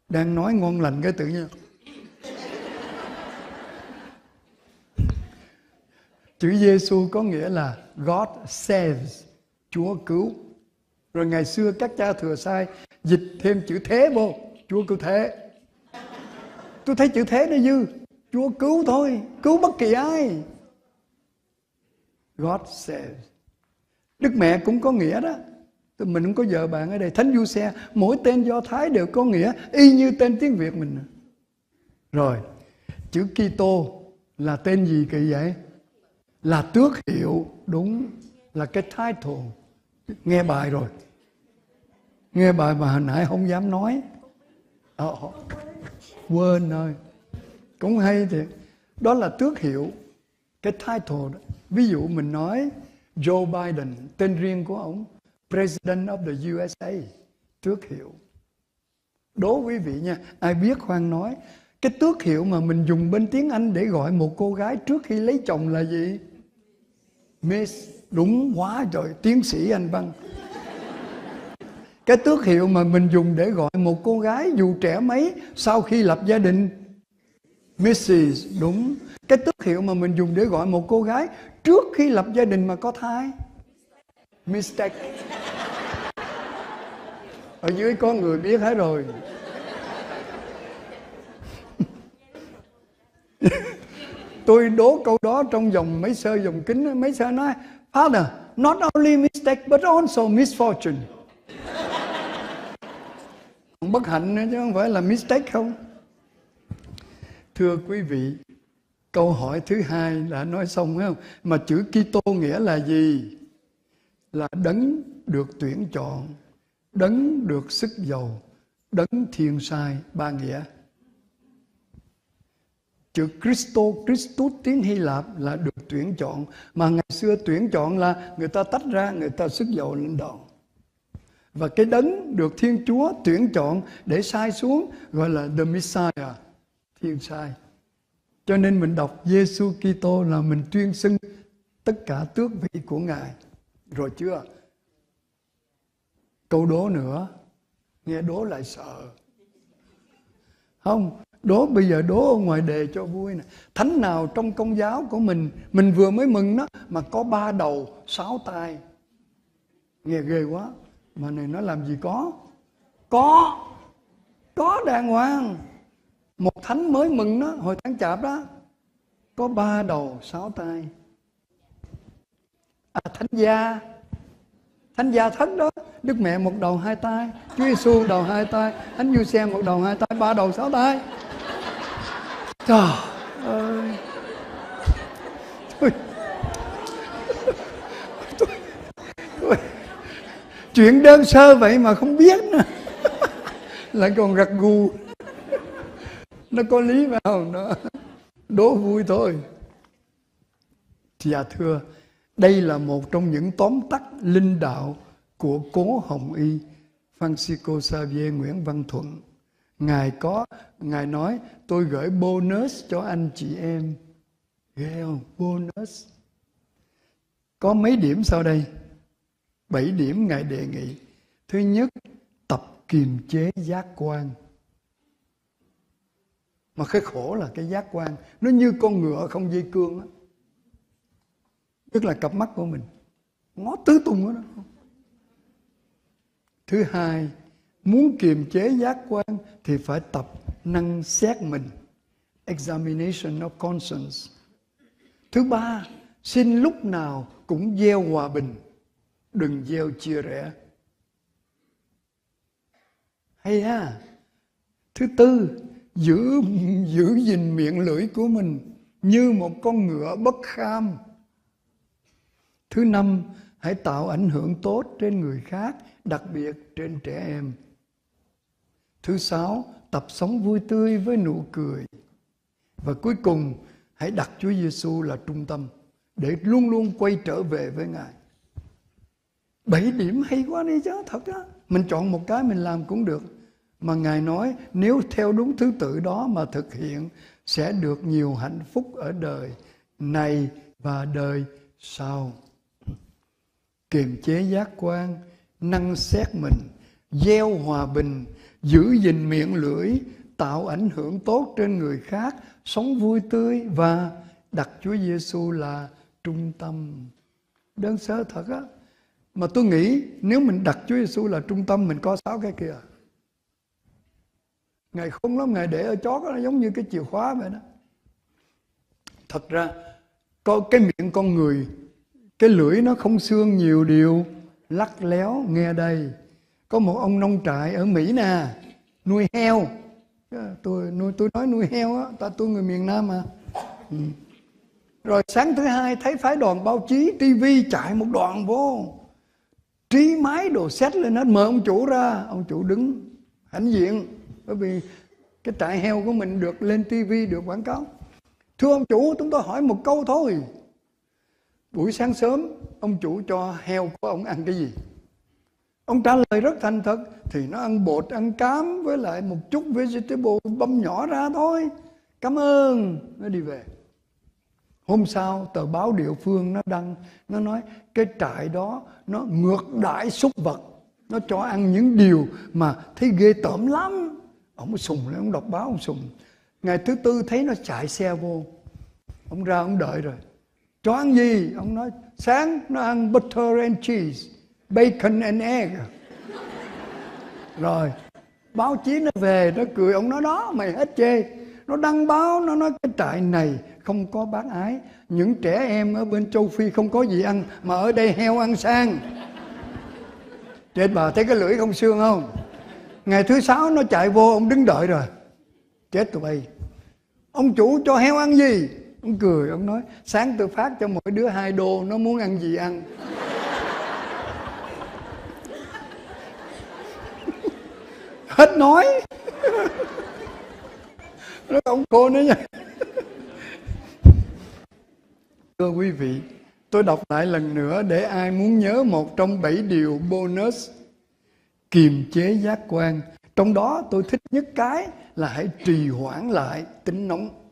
Đang nói ngon lành cái tự nhiên. Chữ Giêsu có nghĩa là God saves, Chúa cứu. Rồi ngày xưa các cha thừa sai dịch thêm chữ thế vô, Chúa cứu thế. Tôi thấy chữ thế nó dư, Chúa cứu thôi, cứu bất kỳ ai. God saves. Đức mẹ cũng có nghĩa đó. Tụi Mình không có vợ bạn ở đây. Thánh Du Xe, mỗi tên Do Thái đều có nghĩa y như tên tiếng Việt mình. Rồi, chữ Kitô là tên gì kỳ vậy? Là tước hiệu, đúng, là cái title. Nghe bài rồi. Nghe bài mà hồi nãy không dám nói. Ờ, ờ. quên rồi. Cũng hay thiệt. Đó là tước hiệu, cái title đó. Ví dụ mình nói Joe Biden, tên riêng của ông, President of the USA, tước hiệu. Đố quý vị nha, ai biết khoan nói, cái tước hiệu mà mình dùng bên tiếng Anh để gọi một cô gái trước khi lấy chồng là gì? Miss, đúng quá rồi, tiến sĩ anh Văn. Cái tước hiệu mà mình dùng để gọi một cô gái dù trẻ mấy sau khi lập gia đình Mrs. Đúng. Cái tước hiệu mà mình dùng để gọi một cô gái trước khi lập gia đình mà có thai Mistake. Ở dưới có người biết hết rồi. Tôi đố câu đó trong dòng mấy sơ dòng kính mấy sơ nói Father, not only mistake but also misfortune. Bất hạnh nữa chứ không phải là mistake không. Thưa quý vị, câu hỏi thứ hai đã nói xong phải không? Mà chữ Kitô nghĩa là gì? Là đấng được tuyển chọn, đấng được sức giàu, đấng thiên sai ba nghĩa. Chữ Christo, Christus tiếng Hy Lạp là được tuyển chọn. Mà ngày xưa tuyển chọn là người ta tách ra, người ta sức dầu lên đầu. Và cái đấng được Thiên Chúa tuyển chọn để sai xuống gọi là The Messiah, thiên sai. Cho nên mình đọc Giêsu Kitô là mình tuyên xưng tất cả tước vị của Ngài. Rồi chưa? Câu đố nữa, nghe đố lại sợ. Không, đố bây giờ đố ở ngoài đề cho vui nè. Thánh nào trong công giáo của mình mình vừa mới mừng đó mà có ba đầu sáu tay nghe ghê quá. Mà này nó làm gì có? Có. Có đàng hoàng một thánh mới mừng đó hồi tháng chạp đó có ba đầu sáu tay. À thánh gia thánh gia thánh đó đức mẹ một đầu hai tay. Chúa giêsu đầu hai tay. Thánh du xe một đầu hai tay ba đầu sáu tay. Trời ơi. Tôi, tôi, tôi, Chuyện đơn sơ vậy mà không biết nữa. Lại còn gật gù. Nó có lý vào nó Đố vui thôi Dạ thưa Đây là một trong những tóm tắt linh đạo của cố Hồng Y, Francisco Xavier Nguyễn Văn Thuận. Ngài có, Ngài nói, tôi gửi bonus cho anh chị em. Ghê không? Bonus. Có mấy điểm sau đây? Bảy điểm Ngài đề nghị. Thứ nhất, tập kiềm chế giác quan. Mà cái khổ là cái giác quan. Nó như con ngựa không dây cương. á Tức là cặp mắt của mình. Ngó tứ tung đó. Thứ hai, muốn kiềm chế giác quan thì phải tập năng xét mình. Examination of conscience. Thứ ba, xin lúc nào cũng gieo hòa bình, đừng gieo chia rẽ. Hay ha. Thứ tư, giữ giữ gìn miệng lưỡi của mình như một con ngựa bất kham. Thứ năm, hãy tạo ảnh hưởng tốt trên người khác, đặc biệt trên trẻ em. Thứ sáu, tập sống vui tươi với nụ cười. Và cuối cùng, hãy đặt Chúa Giêsu là trung tâm để luôn luôn quay trở về với Ngài. Bảy điểm hay quá đi chứ, thật á. Mình chọn một cái mình làm cũng được. Mà Ngài nói nếu theo đúng thứ tự đó mà thực hiện sẽ được nhiều hạnh phúc ở đời này và đời sau. Kiềm chế giác quan, năng xét mình, gieo hòa bình, giữ gìn miệng lưỡi, tạo ảnh hưởng tốt trên người khác, sống vui tươi và đặt Chúa Giêsu là trung tâm. Đơn sơ thật á. Mà tôi nghĩ nếu mình đặt Chúa Giêsu là trung tâm mình có sáu cái kia. Ngài khôn lắm, Ngài để ở chót nó giống như cái chìa khóa vậy đó. Thật ra có cái miệng con người, cái lưỡi nó không xương nhiều điều, lắc léo nghe đây. Có một ông nông trại ở Mỹ nè, nuôi heo. Tôi nuôi tôi nói nuôi heo á, ta tôi người miền Nam mà. Ừ. Rồi sáng thứ hai thấy phái đoàn báo chí, tivi chạy một đoạn vô. Trí máy đồ xét lên hết, mời ông chủ ra. Ông chủ đứng hãnh diện bởi vì cái trại heo của mình được lên tivi được quảng cáo. Thưa ông chủ, chúng tôi hỏi một câu thôi. Buổi sáng sớm, ông chủ cho heo của ông ăn cái gì? Ông trả lời rất thành thật, thì nó ăn bột, ăn cám với lại một chút vegetable băm nhỏ ra thôi. Cảm ơn. Nó đi về. Hôm sau, tờ báo địa phương nó đăng, nó nói cái trại đó nó ngược đãi súc vật. Nó cho ăn những điều mà thấy ghê tởm lắm ông sùng lên, ông đọc báo ông sùng. Ngày thứ tư thấy nó chạy xe vô. Ông ra ông đợi rồi. Cho ăn gì? Ông nói, sáng nó ăn butter and cheese, bacon and egg. Rồi, báo chí nó về, nó cười. Ông nói, đó, mày hết chê. Nó đăng báo, nó nói, cái trại này không có bác ái. Những trẻ em ở bên châu phi không có gì ăn, mà ở đây heo ăn sang. Trên bà, thấy cái lưỡi không xương không? Ngày thứ sáu nó chạy vô, ông đứng đợi rồi. Chết tụi bay. Ông chủ cho heo ăn gì? Ông cười, ông nói, sáng tôi phát cho mỗi đứa hai đô, nó muốn ăn gì ăn. *laughs* Hết nói. *laughs* Nó ông cô nữa nha. *laughs* Thưa quý vị, tôi đọc lại lần nữa để ai muốn nhớ một trong bảy điều bonus kiềm chế giác quan. Trong đó tôi thích nhất cái là hãy trì hoãn lại tính nóng.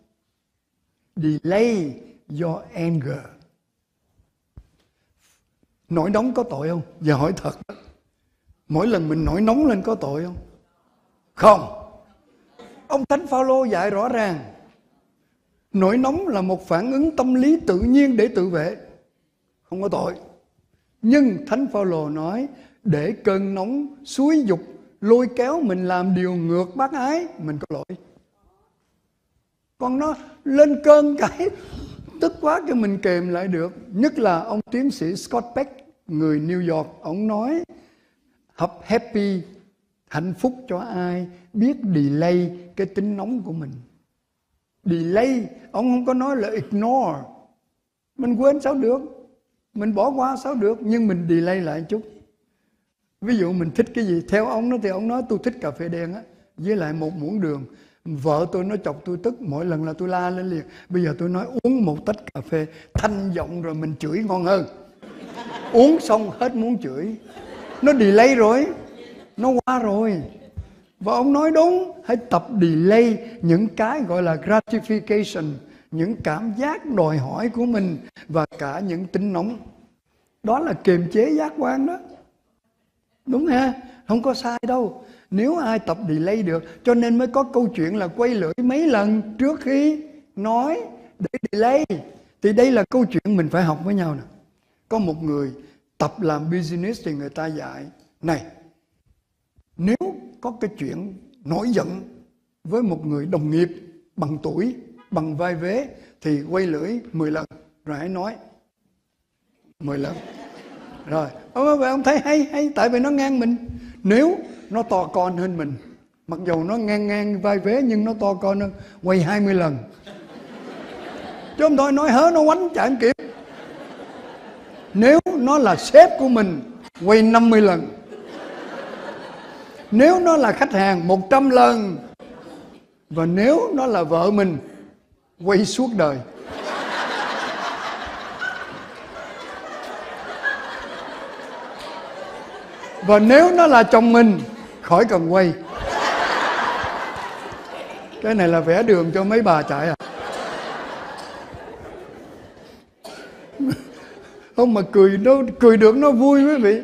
Delay your anger. Nổi nóng có tội không? Giờ hỏi thật mỗi lần mình nổi nóng lên có tội không? Không. Ông thánh phaolô dạy rõ ràng. Nổi nóng là một phản ứng tâm lý tự nhiên để tự vệ. Không có tội. Nhưng thánh phaolô nói để cơn nóng suối dục lôi kéo mình làm điều ngược bác ái, mình có lỗi. Còn nó lên cơn cái, tức quá cho mình kềm lại được. Nhất là ông tiến sĩ Scott Peck, người New York, ông nói happy, hạnh phúc cho ai biết delay cái tính nóng của mình. Delay, ông không có nói là ignore. Mình quên sao được, mình bỏ qua sao được, nhưng mình delay lại chút ví dụ mình thích cái gì, theo ông nó thì ông nói, tôi thích cà phê đen á, với lại một muỗng đường. Vợ tôi nó chọc tôi tức, mỗi lần là tôi la lên liền. Bây giờ tôi nói, uống một tách cà phê, thanh giọng rồi mình chửi ngon hơn. Uống xong hết muốn chửi. Nó delay rồi, nó qua rồi. Và ông nói đúng, hãy tập delay những cái gọi là gratification, những cảm giác đòi hỏi của mình và cả những tính nóng. Đó là kiềm chế giác quan đó đúng ha? Không có sai đâu. Nếu ai tập delay được, cho nên mới có câu chuyện là quay lưỡi mấy lần trước khi nói để delay. Thì đây là câu chuyện mình phải học với nhau nè. Có một người tập làm business thì người ta dạy, này, nếu có cái chuyện nổi giận với một người đồng nghiệp bằng tuổi, bằng vai vế thì quay lưỡi 10 lần. Rồi hãy nói 10 lần rồi. Ông vậy ông thấy hay hay, tại vì nó ngang mình. Nếu nó to con hơn mình, mặc dù nó ngang ngang vai vế nhưng nó to con hơn, quay 20 lần. Chứ không thôi, nói hớ, nó quánh chẳng kịp nếu nó là sếp của mình, quay 50 lần. Nếu nó là khách hàng 100 lần. Và nếu nó là vợ mình, quay suốt đời. Và nếu nó là chồng mình, khỏi cần quay. Cái này là vẽ đường cho mấy bà chạy à. Không mà cười nó, cười được nó vui quý vị.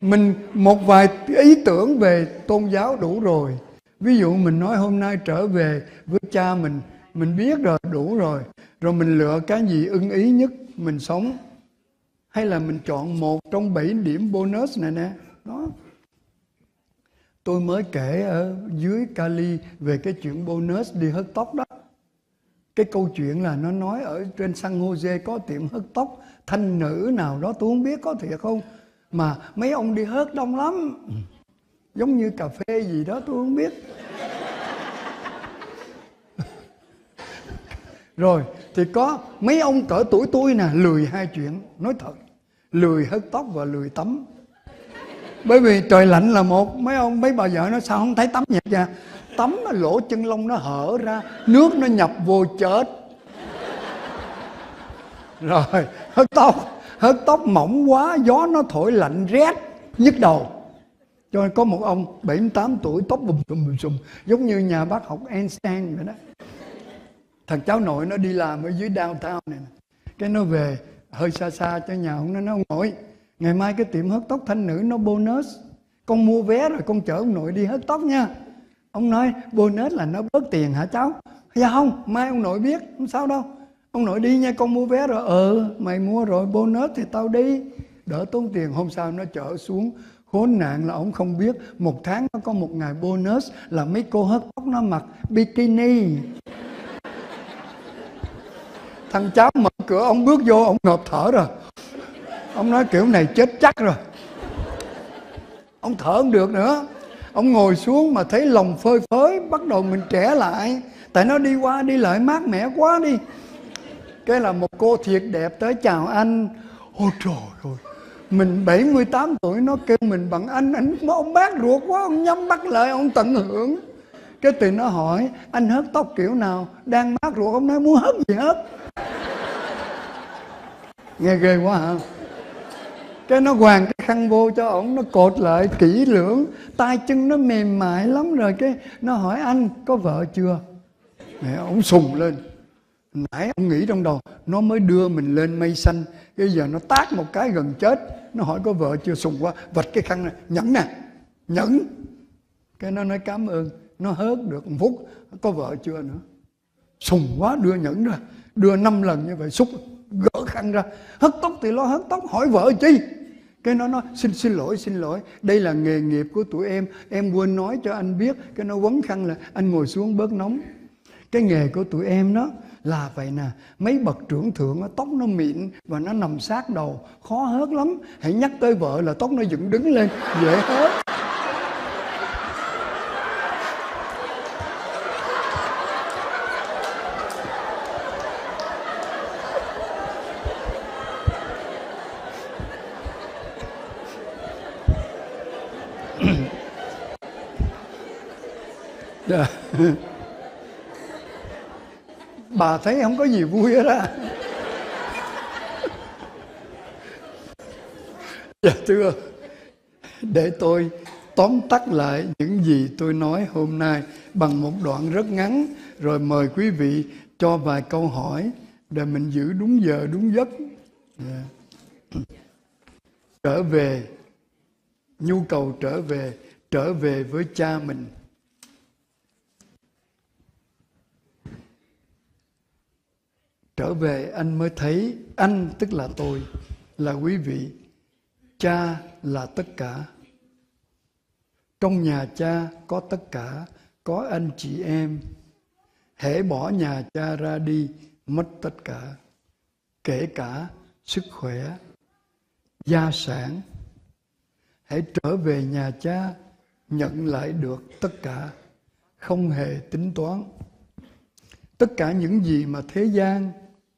Mình một vài ý tưởng về tôn giáo đủ rồi. Ví dụ mình nói hôm nay trở về với cha mình mình biết rồi, đủ rồi. Rồi mình lựa cái gì ưng ý nhất, mình sống hay là mình chọn một trong bảy điểm bonus này nè. Đó. Tôi mới kể ở dưới Cali về cái chuyện bonus đi hớt tóc đó. Cái câu chuyện là nó nói ở trên San Jose có tiệm hớt tóc, thanh nữ nào đó tôi không biết có thiệt không, mà mấy ông đi hớt đông lắm. Giống như cà phê gì đó tôi không biết. *laughs* Rồi, thì có mấy ông cỡ tuổi tôi nè, lười hai chuyện, nói thật lười hớt tóc và lười tắm. Bởi vì trời lạnh là một, mấy ông, mấy bà vợ nó sao không thấy tắm nhẹ nha tắm lỗ chân lông, nó hở ra, nước nó nhập vô chết. Rồi, hớt tóc hớt tóc mỏng quá, gió nó thổi lạnh rét, nhức đầu. Cho nên có một ông 78 tuổi, tóc bùm bùm bùm xùm, giống như nhà bác học Einstein vậy đó. Thằng cháu nội nó đi làm ở dưới downtown này cái nó về hơi xa xa cho nhà ông nó nói ông nội ngày mai cái tiệm hớt tóc thanh nữ nó bonus. Con mua vé rồi con chở ông nội đi hớt tóc nha. Ông nói, bonus là nó bớt tiền hả cháu? Dạ không, mai ông nội biết, không sao đâu. Ông nội đi nha, con mua vé rồi. Ừ mày mua rồi, bonus thì tao đi. Đỡ tốn tiền, hôm sau nó chở xuống. Khốn nạn là ông không biết, một tháng nó có một ngày bonus là mấy cô hớt tóc nó mặc bikini thằng cháu mở cửa, ông bước vô, ông ngợp thở rồi ông nói kiểu này chết chắc rồi. Ông thở không được nữa. Ông ngồi xuống mà thấy lòng phơi phới, bắt đầu mình trẻ lại. Tại nó đi qua, đi lại, mát mẻ quá đi. Cái là một cô thiệt đẹp tới chào anh. Ôi trời ơi, mình 78 tuổi, nó kêu mình bằng anh. Anh ông bác ruột quá, ông nhắm mắt lại, ông tận hưởng. Cái tiền nó hỏi, anh hớt tóc kiểu nào? Đang mát ruột ông nói muốn hớt gì hớt? Nghe ghê quá hả? Cái nó hoàng cái khăn vô cho ổng, nó cột lại, kỹ lưỡng. Tay chân nó mềm mại lắm rồi, cái nó hỏi anh, có vợ chưa? Mẹ ổng sùng lên. Nãy ông nghĩ trong đầu, nó mới đưa mình lên mây xanh. Bây giờ nó tát một cái gần chết. Nó hỏi, có vợ chưa? Sùng quá, vạch cái khăn này, nhẫn nè, nhẫn. Cái nó nói cảm ơn. Nó hớt được một phút, có vợ chưa nữa? Sùng quá, đưa nhẫn ra. Đưa năm lần như vậy, xúc gỡ khăn ra. Hớt tóc thì lo, hớt tóc hỏi vợ chi? Cái nó nói, xin xin lỗi xin lỗi. Đây là nghề nghiệp của tụi em. Em quên nói cho anh biết. Cái nó quấn khăn là anh ngồi xuống bớt nóng. Cái nghề của tụi em đó là vậy nè. Mấy bậc trưởng thượng tóc nó mịn và nó nằm sát đầu, khó hớt lắm. Hãy nhắc tới vợ là tóc nó dựng đứng lên. Dễ hớt. À bà thấy không có gì vui hết á. Dạ thưa. Để tôi tóm tắt lại những gì tôi nói hôm nay bằng một đoạn rất ngắn, rồi mời quý vị cho vài câu hỏi để mình giữ đúng giờ, đúng giấc. Yeah. trở về, nhu cầu trở về trở về với cha mình. Trở về anh mới thấy anh, tức là tôi, là quý vị, cha là tất cả. Trong nhà cha có tất cả, có anh chị em. Hễ bỏ nhà cha ra đi, mất tất cả, kể cả sức khỏe, gia sản. Hãy trở về nhà cha, nhận lại được tất cả, không hề tính toán. Tất cả những gì mà thế gian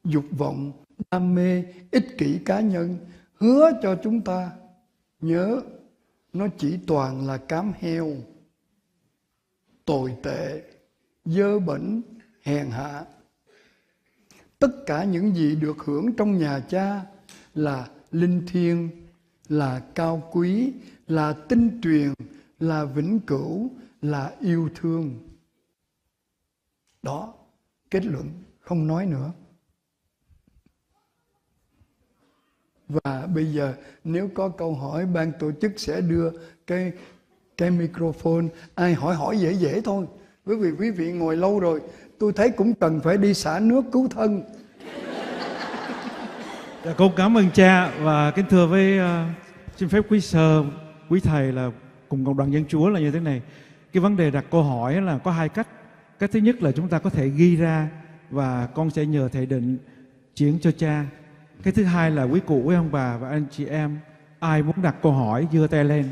dục vọng, đam mê, ích kỷ cá nhân, hứa cho chúng ta. Nhớ, nó chỉ toàn là cám heo, tồi tệ, dơ bẩn, hèn hạ. Tất cả những gì được hưởng trong nhà cha là linh thiêng, là cao quý, là tinh truyền là vĩnh cửu, là yêu thương. Đó, kết luận, không nói nữa. Và bây giờ nếu có câu hỏi ban tổ chức sẽ đưa cái cái microphone. Ai hỏi hỏi dễ dễ thôi. Bởi vì quý vị ngồi lâu rồi tôi thấy cũng cần phải đi xả nước cứu thân. Dạ, con cảm ơn cha và kính thưa với uh, xin phép quý sơ quý thầy là cùng cộng đoàn dân chúa là như thế này. Cái vấn đề đặt câu hỏi là có hai cách. Cách thứ nhất là chúng ta có thể ghi ra và con sẽ nhờ thầy định chuyển cho cha cái thứ hai là quý cụ quý ông bà và anh chị em, ai muốn đặt câu hỏi, giơ tay lên,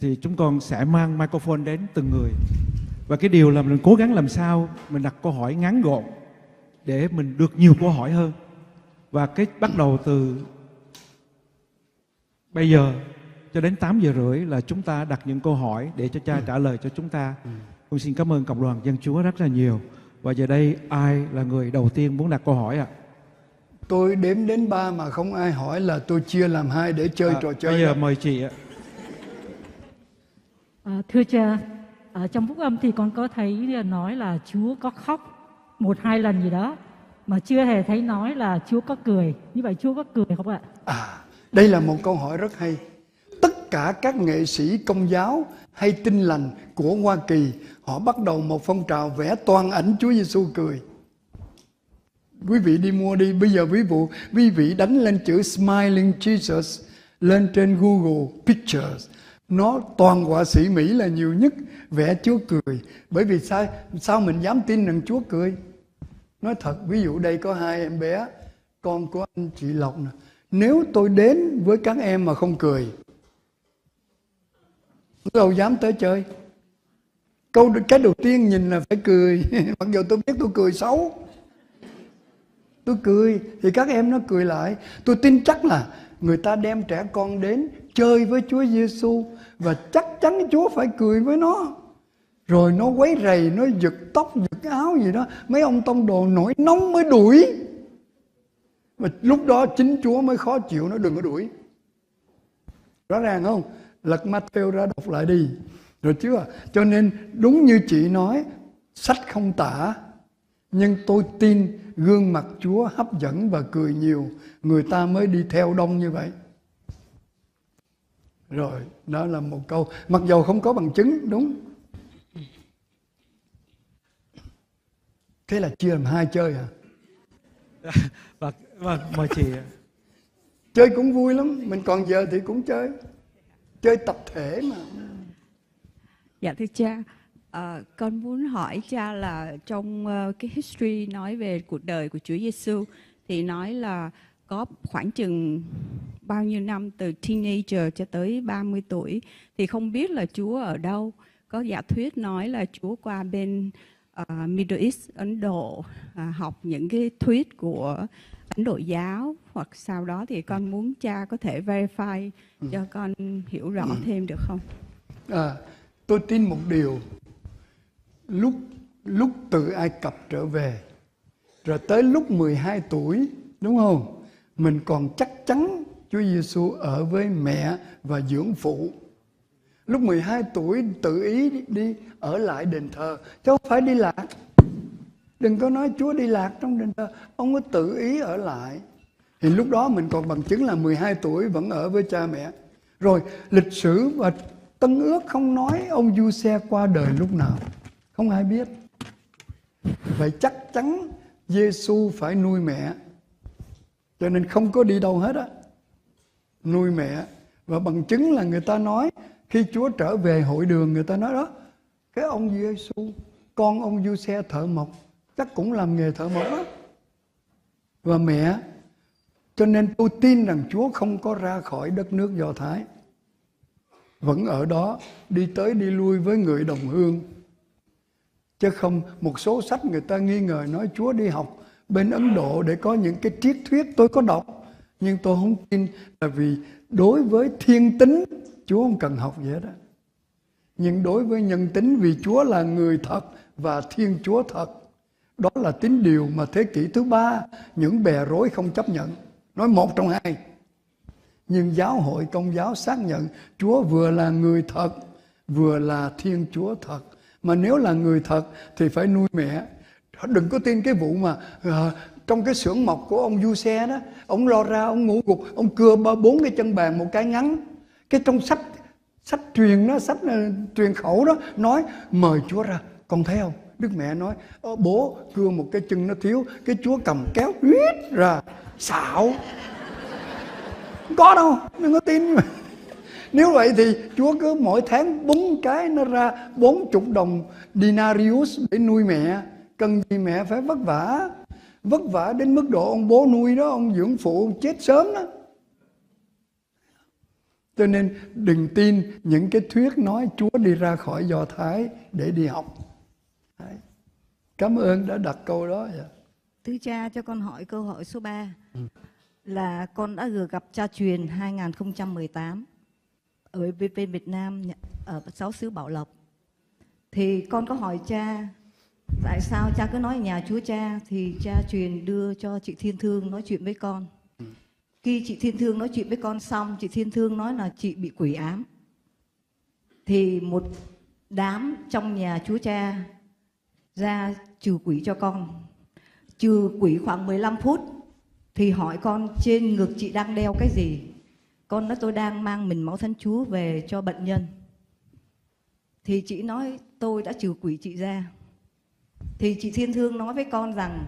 thì chúng con sẽ mang microphone đến từng người và cái điều là mình cố gắng làm sao mình đặt câu hỏi ngắn gọn để mình được nhiều câu hỏi hơn và cái bắt đầu từ bây giờ cho đến 8 giờ rưỡi là chúng ta đặt những câu hỏi để cho cha ừ. trả lời cho chúng ta. Ừ. Con xin cảm ơn cộng đoàn dân Chúa rất là nhiều. Và giờ đây, ai là người đầu tiên muốn đặt câu hỏi ạ? À? Tôi đếm đến ba mà không ai hỏi là tôi chia làm hai để chơi à, trò chơi. Bây giờ đó. mời chị ạ. À, thưa cha, ở trong phúc âm thì con có thấy nói là Chúa có khóc một hai lần gì đó mà chưa hề thấy nói là Chúa có cười. Như vậy Chúa có cười không ạ? À, đây là một câu hỏi rất hay. Tất cả các nghệ sĩ công giáo hay tinh lành của Hoa Kỳ họ bắt đầu một phong trào vẽ toàn ảnh Chúa Giêsu cười. Quý vị đi mua đi, bây giờ quý vị, quý vị đánh lên chữ Smiling Jesus lên trên Google Pictures. Nó toàn họa sĩ Mỹ là nhiều nhất vẽ Chúa cười. Bởi vì sao sao mình dám tin rằng Chúa cười? Nói thật, ví dụ đây có hai em bé, con của anh chị Lộc nè. Nếu tôi đến với các em mà không cười, tôi đâu dám tới chơi. Câu cái đầu tiên nhìn là phải cười, *laughs* mặc dù tôi biết tôi cười xấu tôi cười, thì các em nó cười lại. Tôi tin chắc là người ta đem trẻ con đến chơi với Chúa Giêsu và chắc chắn Chúa phải cười với nó. Rồi nó quấy rầy, nó giật tóc, giật áo gì đó. Mấy ông tông đồ nổi nóng mới đuổi. Và lúc đó chính Chúa mới khó chịu, nó đừng có đuổi. Rõ ràng không? Lật Matthew ra đọc lại đi. Rồi chưa? Cho nên đúng như chị nói, sách không tả nhưng tôi tin gương mặt Chúa hấp dẫn và cười nhiều, người ta mới đi theo đông như vậy. Rồi, đó là một câu, mặc dầu không có bằng chứng, đúng. Thế là chia làm hai chơi à? *laughs* Vâng, vâng, mời chị. Chơi cũng vui lắm, mình còn giờ thì cũng chơi. Chơi tập thể mà. Dạ thưa cha, À, con muốn hỏi cha là trong uh, cái history nói về cuộc đời của Chúa Giêsu thì nói là có khoảng chừng bao nhiêu năm từ teenager cho tới 30 tuổi thì không biết là Chúa ở đâu. Có giả thuyết nói là Chúa qua bên uh, Middle East Ấn Độ uh, học những cái thuyết của Ấn Độ giáo hoặc sau đó thì con muốn cha có thể verify ừ. cho con hiểu rõ ừ. thêm được không? À, tôi tin một điều lúc lúc từ Ai Cập trở về rồi tới lúc 12 tuổi đúng không mình còn chắc chắn Chúa Giêsu ở với mẹ và dưỡng phụ Lúc 12 tuổi tự ý đi ở lại đền thờ, chứ không phải đi lạc. Đừng có nói Chúa đi lạc trong đền thờ, ông có tự ý ở lại. Thì lúc đó mình còn bằng chứng là 12 tuổi vẫn ở với cha mẹ. Rồi lịch sử và Tân ước không nói ông Du Xe qua đời lúc nào. Không ai biết. Vậy chắc chắn Giêsu phải nuôi mẹ. Cho nên không có đi đâu hết á. Nuôi mẹ. Và bằng chứng là người ta nói, khi Chúa trở về hội đường, người ta nói đó, cái ông Giêsu con ông Du Xe thợ mộc, chắc cũng làm nghề thợ mộc đó. Và mẹ cho nên tôi tin rằng Chúa không có ra khỏi đất nước Do Thái. Vẫn ở đó, đi tới đi lui với người đồng hương. Chứ không một số sách người ta nghi ngờ nói Chúa đi học bên Ấn Độ để có những cái triết thuyết tôi có đọc. Nhưng tôi không tin là vì đối với thiên tính Chúa không cần học gì hết. Nhưng đối với nhân tính vì Chúa là người thật và Thiên Chúa thật. Đó là tín điều mà thế kỷ thứ ba những bè rối không chấp nhận. Nói một trong hai. Nhưng giáo hội công giáo xác nhận Chúa vừa là người thật, vừa là Thiên Chúa thật. Mà nếu là người thật thì phải nuôi mẹ. Đừng có tin cái vụ mà uh, trong cái xưởng mộc của ông du xe đó, ông lo ra, ông ngủ gục, ông cưa ba bốn cái chân bàn một cái ngắn. Cái trong sách sách truyền đó, sách uh, truyền khẩu đó nói mời Chúa ra, con thấy không? Đức mẹ nói ờ, bố cưa một cái chân nó thiếu, cái Chúa cầm kéo huyết ra xạo có đâu đừng có tin mà nếu vậy thì Chúa cứ mỗi tháng búng cái nó ra bốn chục đồng dinarius để nuôi mẹ cần gì mẹ phải vất vả vất vả đến mức độ ông bố nuôi đó ông dưỡng phụ ông chết sớm đó cho nên đừng tin những cái thuyết nói Chúa đi ra khỏi Do Thái để đi học. Đấy. Cảm ơn đã đặt câu đó. Thưa cha cho con hỏi câu hỏi số 3. Ừ là con đã vừa gặp cha truyền 2018 ở bên Việt Nam ở sáu xứ Bảo Lộc. Thì con có hỏi cha tại sao cha cứ nói nhà Chúa cha thì cha truyền đưa cho chị Thiên Thương nói chuyện với con. Khi chị Thiên Thương nói chuyện với con xong, chị Thiên Thương nói là chị bị quỷ ám. Thì một đám trong nhà Chúa cha ra trừ quỷ cho con. Trừ quỷ khoảng 15 phút thì hỏi con trên ngực chị đang đeo cái gì con nói tôi đang mang mình máu thánh chúa về cho bệnh nhân thì chị nói tôi đã trừ quỷ chị ra thì chị thiên thương nói với con rằng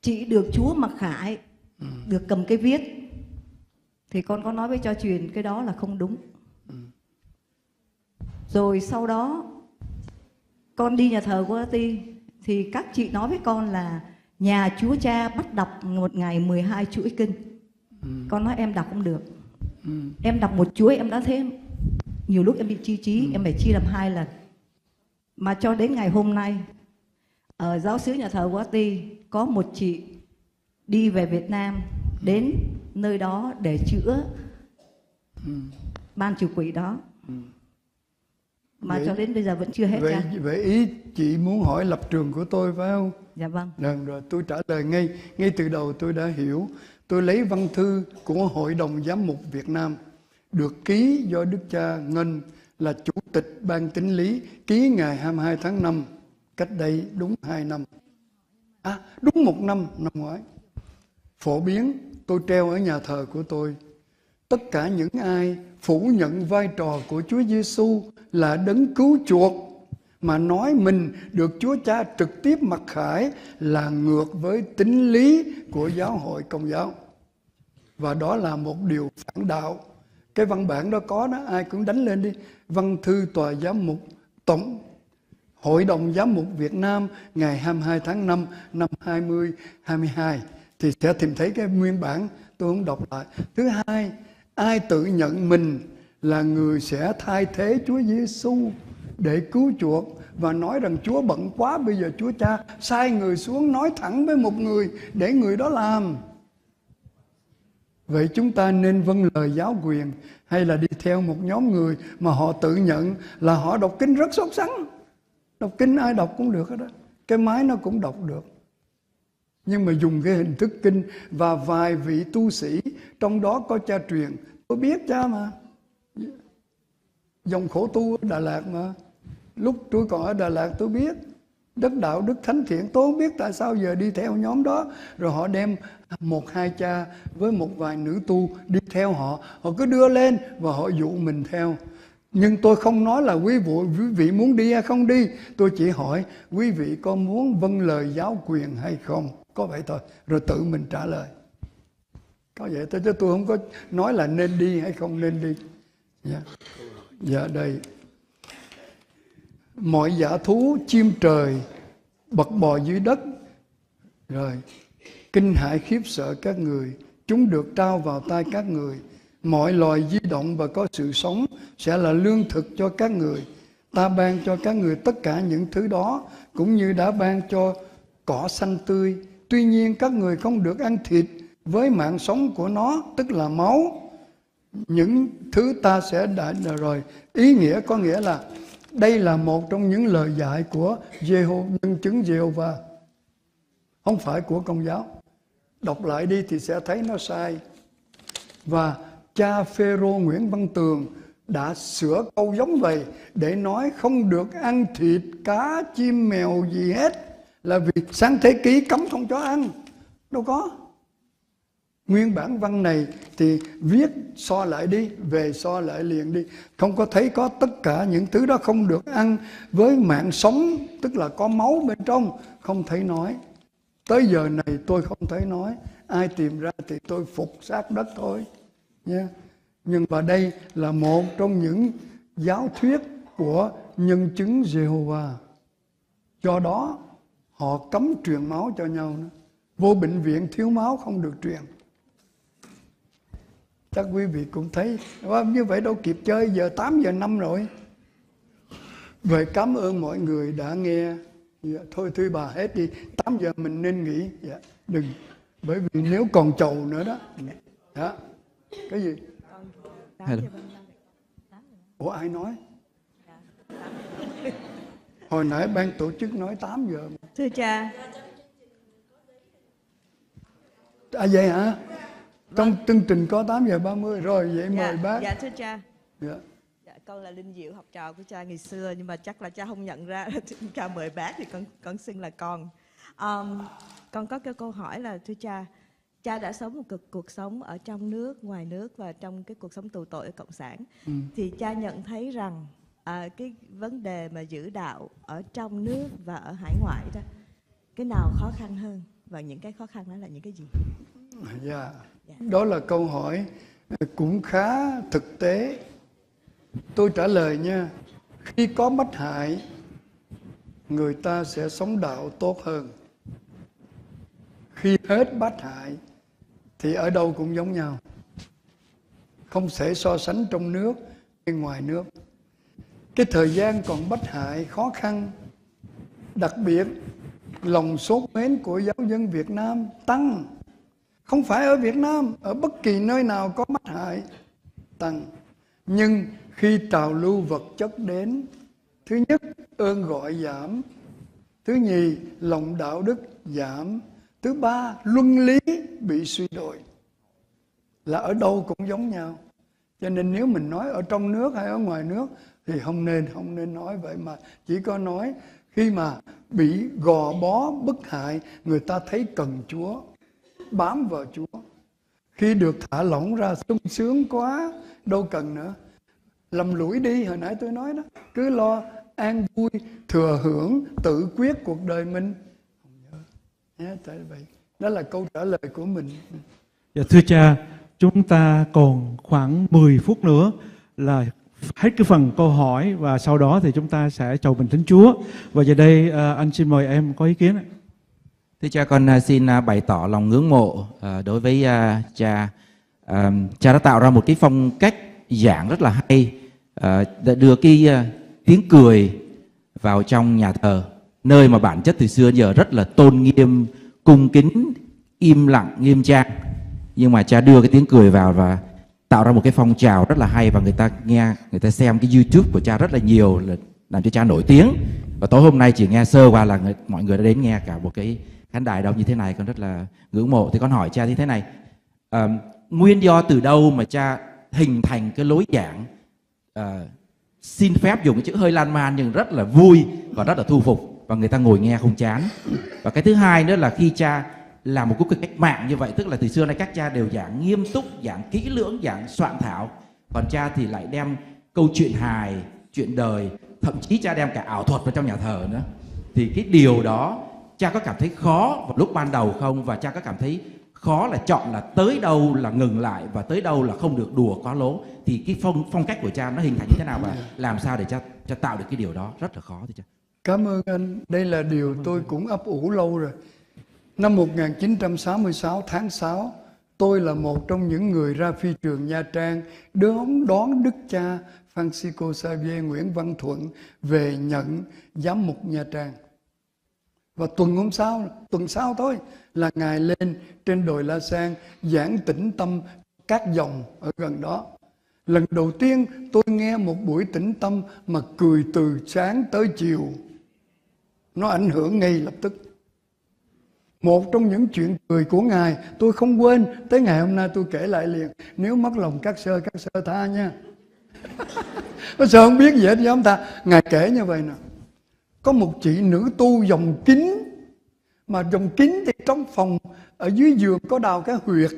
chị được chúa mặc khải ừ. được cầm cái viết thì con có nói với cho truyền cái đó là không đúng ừ. rồi sau đó con đi nhà thờ của ti thì các chị nói với con là nhà chúa cha bắt đọc một ngày 12 chuỗi kinh ừ. con nói em đọc không được ừ. em đọc một chuỗi em đã thêm nhiều lúc em bị chi trí ừ. em phải chia làm hai lần mà cho đến ngày hôm nay ở giáo sứ nhà thờ Quá Ti có một chị đi về Việt Nam đến nơi đó để chữa ừ. ban trừ quỷ đó ừ. mà vậy, cho đến bây giờ vẫn chưa hết vậy, ra. vậy ý chị muốn hỏi lập trường của tôi phải không Dạ vâng. Lần rồi tôi trả lời ngay ngay từ đầu tôi đã hiểu. Tôi lấy văn thư của Hội đồng Giám mục Việt Nam được ký do Đức cha Ngân là chủ tịch ban tính lý ký ngày 22 tháng 5 cách đây đúng 2 năm. À, đúng một năm năm ngoái. Phổ biến tôi treo ở nhà thờ của tôi. Tất cả những ai phủ nhận vai trò của Chúa Giêsu là đấng cứu chuộc mà nói mình được Chúa Cha trực tiếp mặc khải là ngược với tính lý của giáo hội công giáo. Và đó là một điều phản đạo. Cái văn bản đó có đó, ai cũng đánh lên đi. Văn thư tòa giám mục tổng Hội đồng Giám mục Việt Nam ngày 22 tháng 5 năm 2022 thì sẽ tìm thấy cái nguyên bản tôi không đọc lại. Thứ hai, ai tự nhận mình là người sẽ thay thế Chúa Giêsu để cứu chuộc và nói rằng Chúa bận quá bây giờ Chúa Cha sai người xuống nói thẳng với một người để người đó làm. Vậy chúng ta nên vâng lời giáo quyền hay là đi theo một nhóm người mà họ tự nhận là họ đọc kinh rất sốt sắng. Đọc kinh ai đọc cũng được hết đó. Cái máy nó cũng đọc được. Nhưng mà dùng cái hình thức kinh và vài vị tu sĩ, trong đó có cha truyền. Tôi biết cha mà. dòng khổ tu ở Đà Lạt mà lúc tôi còn ở Đà Lạt tôi biết đất đạo đức thánh thiện, tôi không biết tại sao giờ đi theo nhóm đó, rồi họ đem một hai cha với một vài nữ tu đi theo họ. Họ cứ đưa lên và họ dụ mình theo. Nhưng tôi không nói là quý vị, quý vị muốn đi hay không đi. Tôi chỉ hỏi quý vị có muốn vâng lời giáo quyền hay không? Có vậy thôi rồi tự mình trả lời. Có vậy thôi chứ tôi không có nói là nên đi hay không nên đi. Dạ. Dạ đây. Mọi giả thú chim trời bật bò dưới đất. Rồi kinh hại khiếp sợ các người. Chúng được trao vào tay các người. Mọi loài di động và có sự sống sẽ là lương thực cho các người. Ta ban cho các người tất cả những thứ đó, cũng như đã ban cho cỏ xanh tươi. Tuy nhiên, các người không được ăn thịt với mạng sống của nó, tức là máu. Những thứ ta sẽ đã rồi. Ý nghĩa có nghĩa là đây là một trong những lời dạy của Jehovah nhân chứng Jehovah không phải của công giáo đọc lại đi thì sẽ thấy nó sai và cha Phêrô Nguyễn Văn Tường đã sửa câu giống vậy để nói không được ăn thịt cá chim mèo gì hết là vì sáng thế ký cấm không cho ăn đâu có Nguyên bản văn này thì viết so lại đi, về so lại liền đi. Không có thấy có tất cả những thứ đó không được ăn với mạng sống, tức là có máu bên trong, không thấy nói. Tới giờ này tôi không thấy nói, ai tìm ra thì tôi phục sát đất thôi. Nha. Nhưng mà đây là một trong những giáo thuyết của nhân chứng Jehovah. Do đó họ cấm truyền máu cho nhau nữa. Vô bệnh viện thiếu máu không được truyền chắc quý vị cũng thấy như vậy đâu kịp chơi giờ 8 giờ năm rồi vậy cảm ơn mọi người đã nghe dạ, thôi thưa bà hết đi. 8 giờ mình nên nghỉ. Dạ, đừng bởi vì nếu còn chầu nữa đó. Đó cái gì? Ủa ai nói? Hồi nãy ban tổ chức nói 8 giờ thưa cha. À vậy hả? Trong chương trình có 8 giờ 30 rồi vậy dạ, mời bác. dạ thưa cha. Dạ. Dạ con là linh diệu học trò của cha ngày xưa nhưng mà chắc là cha không nhận ra *laughs* cha mời bác thì con con xưng là con um, con có cái câu hỏi là thưa cha cha đã sống một cuộc, cuộc sống ở trong nước ngoài nước và trong cái cuộc sống tù tội ở cộng sản ừ. thì cha nhận thấy rằng à, cái vấn đề mà giữ đạo ở trong nước và ở hải ngoại đó cái nào khó khăn hơn và những cái khó khăn đó là những cái gì dạ yeah. Đó là câu hỏi cũng khá thực tế. Tôi trả lời nha. Khi có bất hại, người ta sẽ sống đạo tốt hơn. Khi hết bất hại, thì ở đâu cũng giống nhau. Không thể so sánh trong nước hay ngoài nước. Cái thời gian còn bất hại, khó khăn, đặc biệt lòng sốt mến của giáo dân Việt Nam tăng không phải ở Việt Nam, ở bất kỳ nơi nào có bất hại tăng. Nhưng khi trào lưu vật chất đến, thứ nhất ơn gọi giảm, thứ nhì lòng đạo đức giảm, thứ ba luân lý bị suy đổi. Là ở đâu cũng giống nhau. Cho nên nếu mình nói ở trong nước hay ở ngoài nước thì không nên không nên nói vậy mà chỉ có nói khi mà bị gò bó bức hại người ta thấy cần Chúa bám vào Chúa. Khi được thả lỏng ra sung sướng quá, đâu cần nữa. Lầm lũi đi, hồi nãy tôi nói đó. Cứ lo an vui, thừa hưởng, tự quyết cuộc đời mình. Không tại vậy. Đó là câu trả lời của mình. Dạ, thưa cha, chúng ta còn khoảng 10 phút nữa là hết cái phần câu hỏi và sau đó thì chúng ta sẽ chầu bình thánh Chúa. Và giờ đây à, anh xin mời em có ý kiến. Thưa cha con à, xin à, bày tỏ lòng ngưỡng mộ đối với cha. Cha đã tạo ra một cái phong cách giảng rất là hay, Ờ, đã đưa cái ờ, tiếng cười vào trong nhà thờ, nơi mà bản chất từ xưa giờ rất là tôn nghiêm, cung kính, im lặng, nghiêm trang. Nhưng mà cha đưa cái tiếng cười vào và tạo ra một cái phong trào rất là hay và người ta nghe, người ta xem cái YouTube của cha rất là nhiều, là làm cho cha nổi tiếng. Và tối hôm nay chỉ nghe sơ qua là người, mọi người đã đến nghe cả một cái khán đài đông như thế này con rất là ngưỡng mộ thì con hỏi cha như thế này à, nguyên do từ đâu mà cha hình thành cái lối giảng à, xin phép dùng cái chữ hơi lan man nhưng rất là vui và rất là thu phục. Và người ta ngồi nghe không chán. Và cái thứ hai nữa là khi cha làm một cuộc cách mạng như vậy tức là từ xưa nay các cha đều giảng nghiêm túc giảng kỹ lưỡng giảng soạn thảo. Còn cha thì lại đem câu chuyện hài chuyện đời thậm chí cha đem cả ảo thuật vào trong nhà thờ nữa. Thì cái điều đó cha có cảm thấy khó vào lúc ban đầu không? Và cha có cảm thấy khó là chọn là tới đâu là ngừng lại và tới đâu là không được đùa quá lố thì cái phong phong cách của cha nó hình thành như thế nào và làm sao để cha cha tạo được cái điều đó rất là khó thưa cha Cảm ơn anh. Đây là điều tôi cũng ấp ủ lâu rồi. Năm 1966 tháng 6, tôi là một trong những người ra phi trường Nha Trang đón đón đức cha Francisco Xavier Nguyễn Văn Thuận về nhận giám mục Nha Trang. Và tuần hôm sau, tuần sau thôi là Ngài lên trên đồi La Sang giảng tĩnh tâm các dòng ở gần đó. Lần đầu tiên tôi nghe một buổi tĩnh tâm mà cười từ sáng tới chiều. Nó ảnh hưởng ngay lập tức. Một trong những chuyện cười của Ngài tôi không quên tới ngày hôm nay tôi kể lại liền. Nếu mất lòng các sơ, các sơ tha nha. *laughs* nó sợ không biết gì hết với ông ta. Ngài kể như vậy nè. Có một chị nữ tu dòng kính mà dòng kính thì trong phòng, ở dưới giường có đào cái huyệt.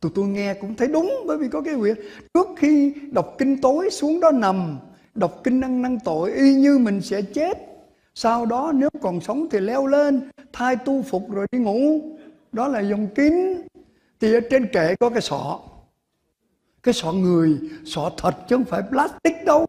Tụi tôi nghe cũng thấy đúng, bởi vì có cái huyệt. Trước khi đọc kinh tối xuống đó nằm, đọc kinh năng năng tội, y như mình sẽ chết. Sau đó nếu còn sống thì leo lên, thai tu phục rồi đi ngủ. Đó là dòng kính thì ở trên kệ có cái sọ. Cái sọ người, sọ thật chứ không phải plastic đâu.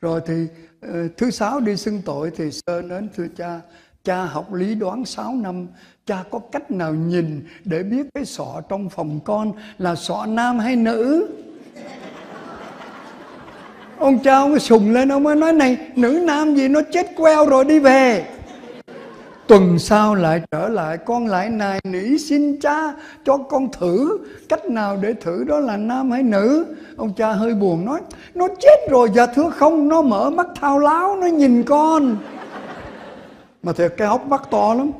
Rồi thì Ờ, thứ sáu đi xưng tội thì sơ đến thưa cha cha học lý đoán 6 năm, cha có cách nào nhìn để biết cái sọ trong phòng con là sọ nam hay nữ? Ông cha ông sùng lên ông mới nói này, nữ nam gì nó chết queo rồi đi về tuần sau lại trở lại, con lại nài nỉ xin cha cho con thử. Cách nào để thử đó là nam hay nữ? Ông cha hơi buồn nói, nó chết rồi dạ thưa không, nó mở mắt thao láo, nó nhìn con. Mà thiệt, cái hốc mắt to lắm.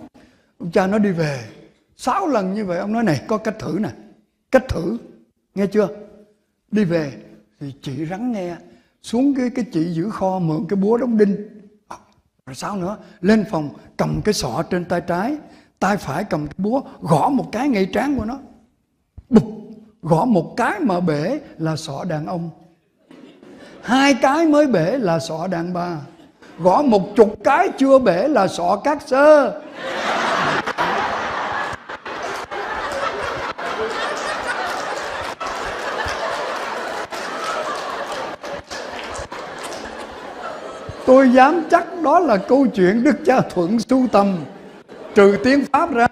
Ông cha nó đi về. Sáu lần như vậy, ông nói này, có cách thử nè. Cách thử. Nghe chưa? Đi về. Thì chị rắn nghe. Xuống cái cái chị giữ kho mượn cái búa đóng đinh rồi sao nữa? Lên phòng, cầm cái sọ trên tay trái, tay phải cầm cái búa, gõ một cái ngay trán của nó. Bụp! Gõ một cái mà bể là sọ đàn ông. Hai cái mới bể là sọ đàn bà. Gõ một chục cái chưa bể là sọ cát sơ. Tôi dám chắc đó là câu chuyện Đức Cha Thuận sưu tầm, Trừ tiếng Pháp ra.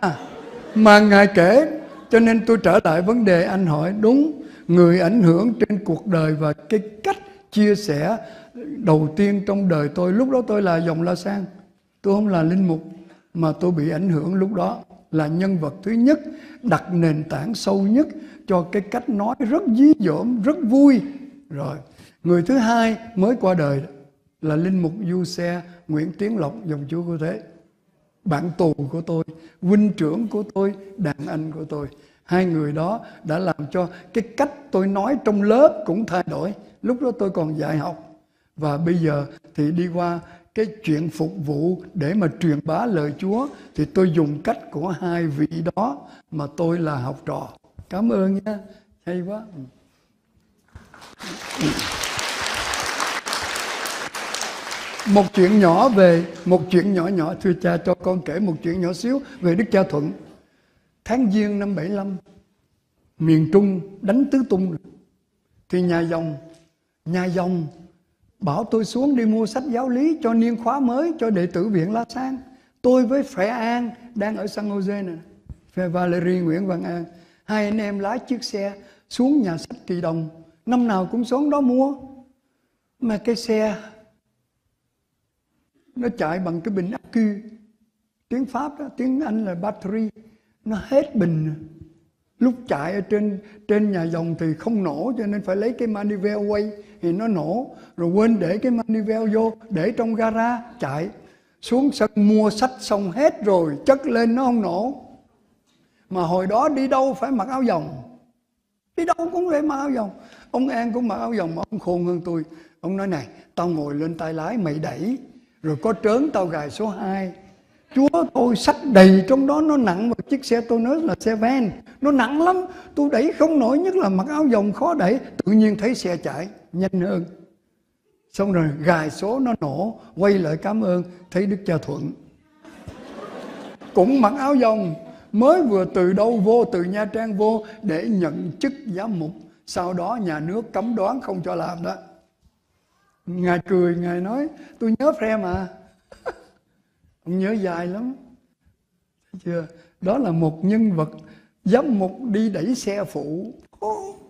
Mà Ngài kể, Cho nên tôi trở lại vấn đề anh hỏi. Đúng, Người ảnh hưởng trên cuộc đời Và cái cách chia sẻ đầu tiên trong đời tôi. Lúc đó tôi là dòng la sang, tôi không là linh mục, mà tôi bị ảnh hưởng lúc đó là nhân vật thứ nhất, đặt nền tảng sâu nhất cho cái cách nói rất dí dỏm, rất vui. Rồi, người thứ hai mới qua đời là linh mục du xe, nguyễn tiến lộc, dòng chúa cô thế bạn tù của tôi, huynh trưởng của tôi, đàn anh của tôi hai người đó đã làm cho cái cách tôi nói trong lớp cũng thay đổi lúc đó tôi còn dạy học và bây giờ thì đi qua cái chuyện phục vụ để mà truyền bá lời Chúa, thì tôi dùng cách của hai vị đó mà tôi là học trò. Cảm ơn nha. Hay quá. Một chuyện nhỏ về, một chuyện nhỏ nhỏ thưa cha, cho con kể một chuyện nhỏ xíu về Đức Cha Thuận. Tháng Giêng năm 75 miền Trung đánh tứ tung thì nhà dòng nhà dòng Bảo tôi xuống đi mua sách giáo lý cho niên khóa mới, cho đệ tử viện La Sang. Tôi với Phẻ An đang ở San Jose nè. Phẻ Valerie Nguyễn Văn An. Hai anh em lái chiếc xe xuống nhà sách Kỳ Đồng. Năm nào cũng xuống đó mua. Mà cái xe nó chạy bằng cái bình ắc cư. Tiếng Pháp đó, tiếng Anh là battery. Nó hết bình. Lúc chạy ở trên trên nhà dòng thì không nổ cho nên phải lấy cái manivel quay. Thì nó nổ rồi quên để cái manivel vô để trong gara chạy. Xuống sân mua sách xong hết rồi chất lên nó không nổ. Mà hồi đó đi đâu phải mặc áo dòng. Đi đâu cũng phải mặc áo dòng. Ông an cũng mặc áo dòng mà ông khôn hơn tôi. Ông nói này tao ngồi lên tay lái mày đẩy rồi có trớn tàu gài số 2 Chúa tôi sách đầy trong đó, nó nặng một chiếc xe tôi nói là xe van. Nó nặng lắm, tôi đẩy không nổi, nhất là mặc áo dòng khó đẩy, tự nhiên thấy xe chạy. Nhanh hơn. Xong rồi gài số nó nổ, quay lại cảm ơn, thấy đức cha thuận. Cũng mặc áo dòng, mới vừa từ đâu vô, từ nha trang vô, để nhận chức giám mục. Sau đó nhà nước cấm đoán không cho làm đó ngài cười, ngài nói, tôi nhớ phe mà. *laughs* Ông nhớ dài lắm. Thấy chưa? Đó là một nhân vật giám mục đi đẩy xe phụ. Oh.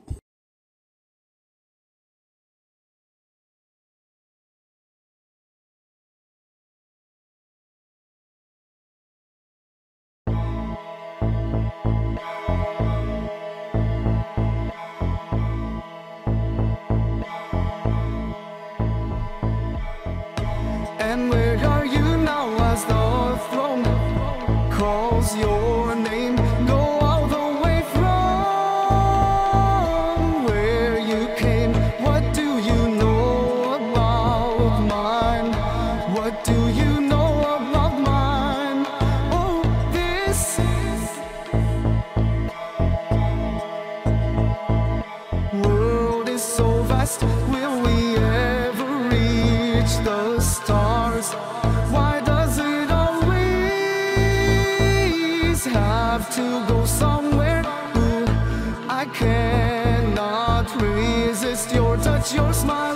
your smile.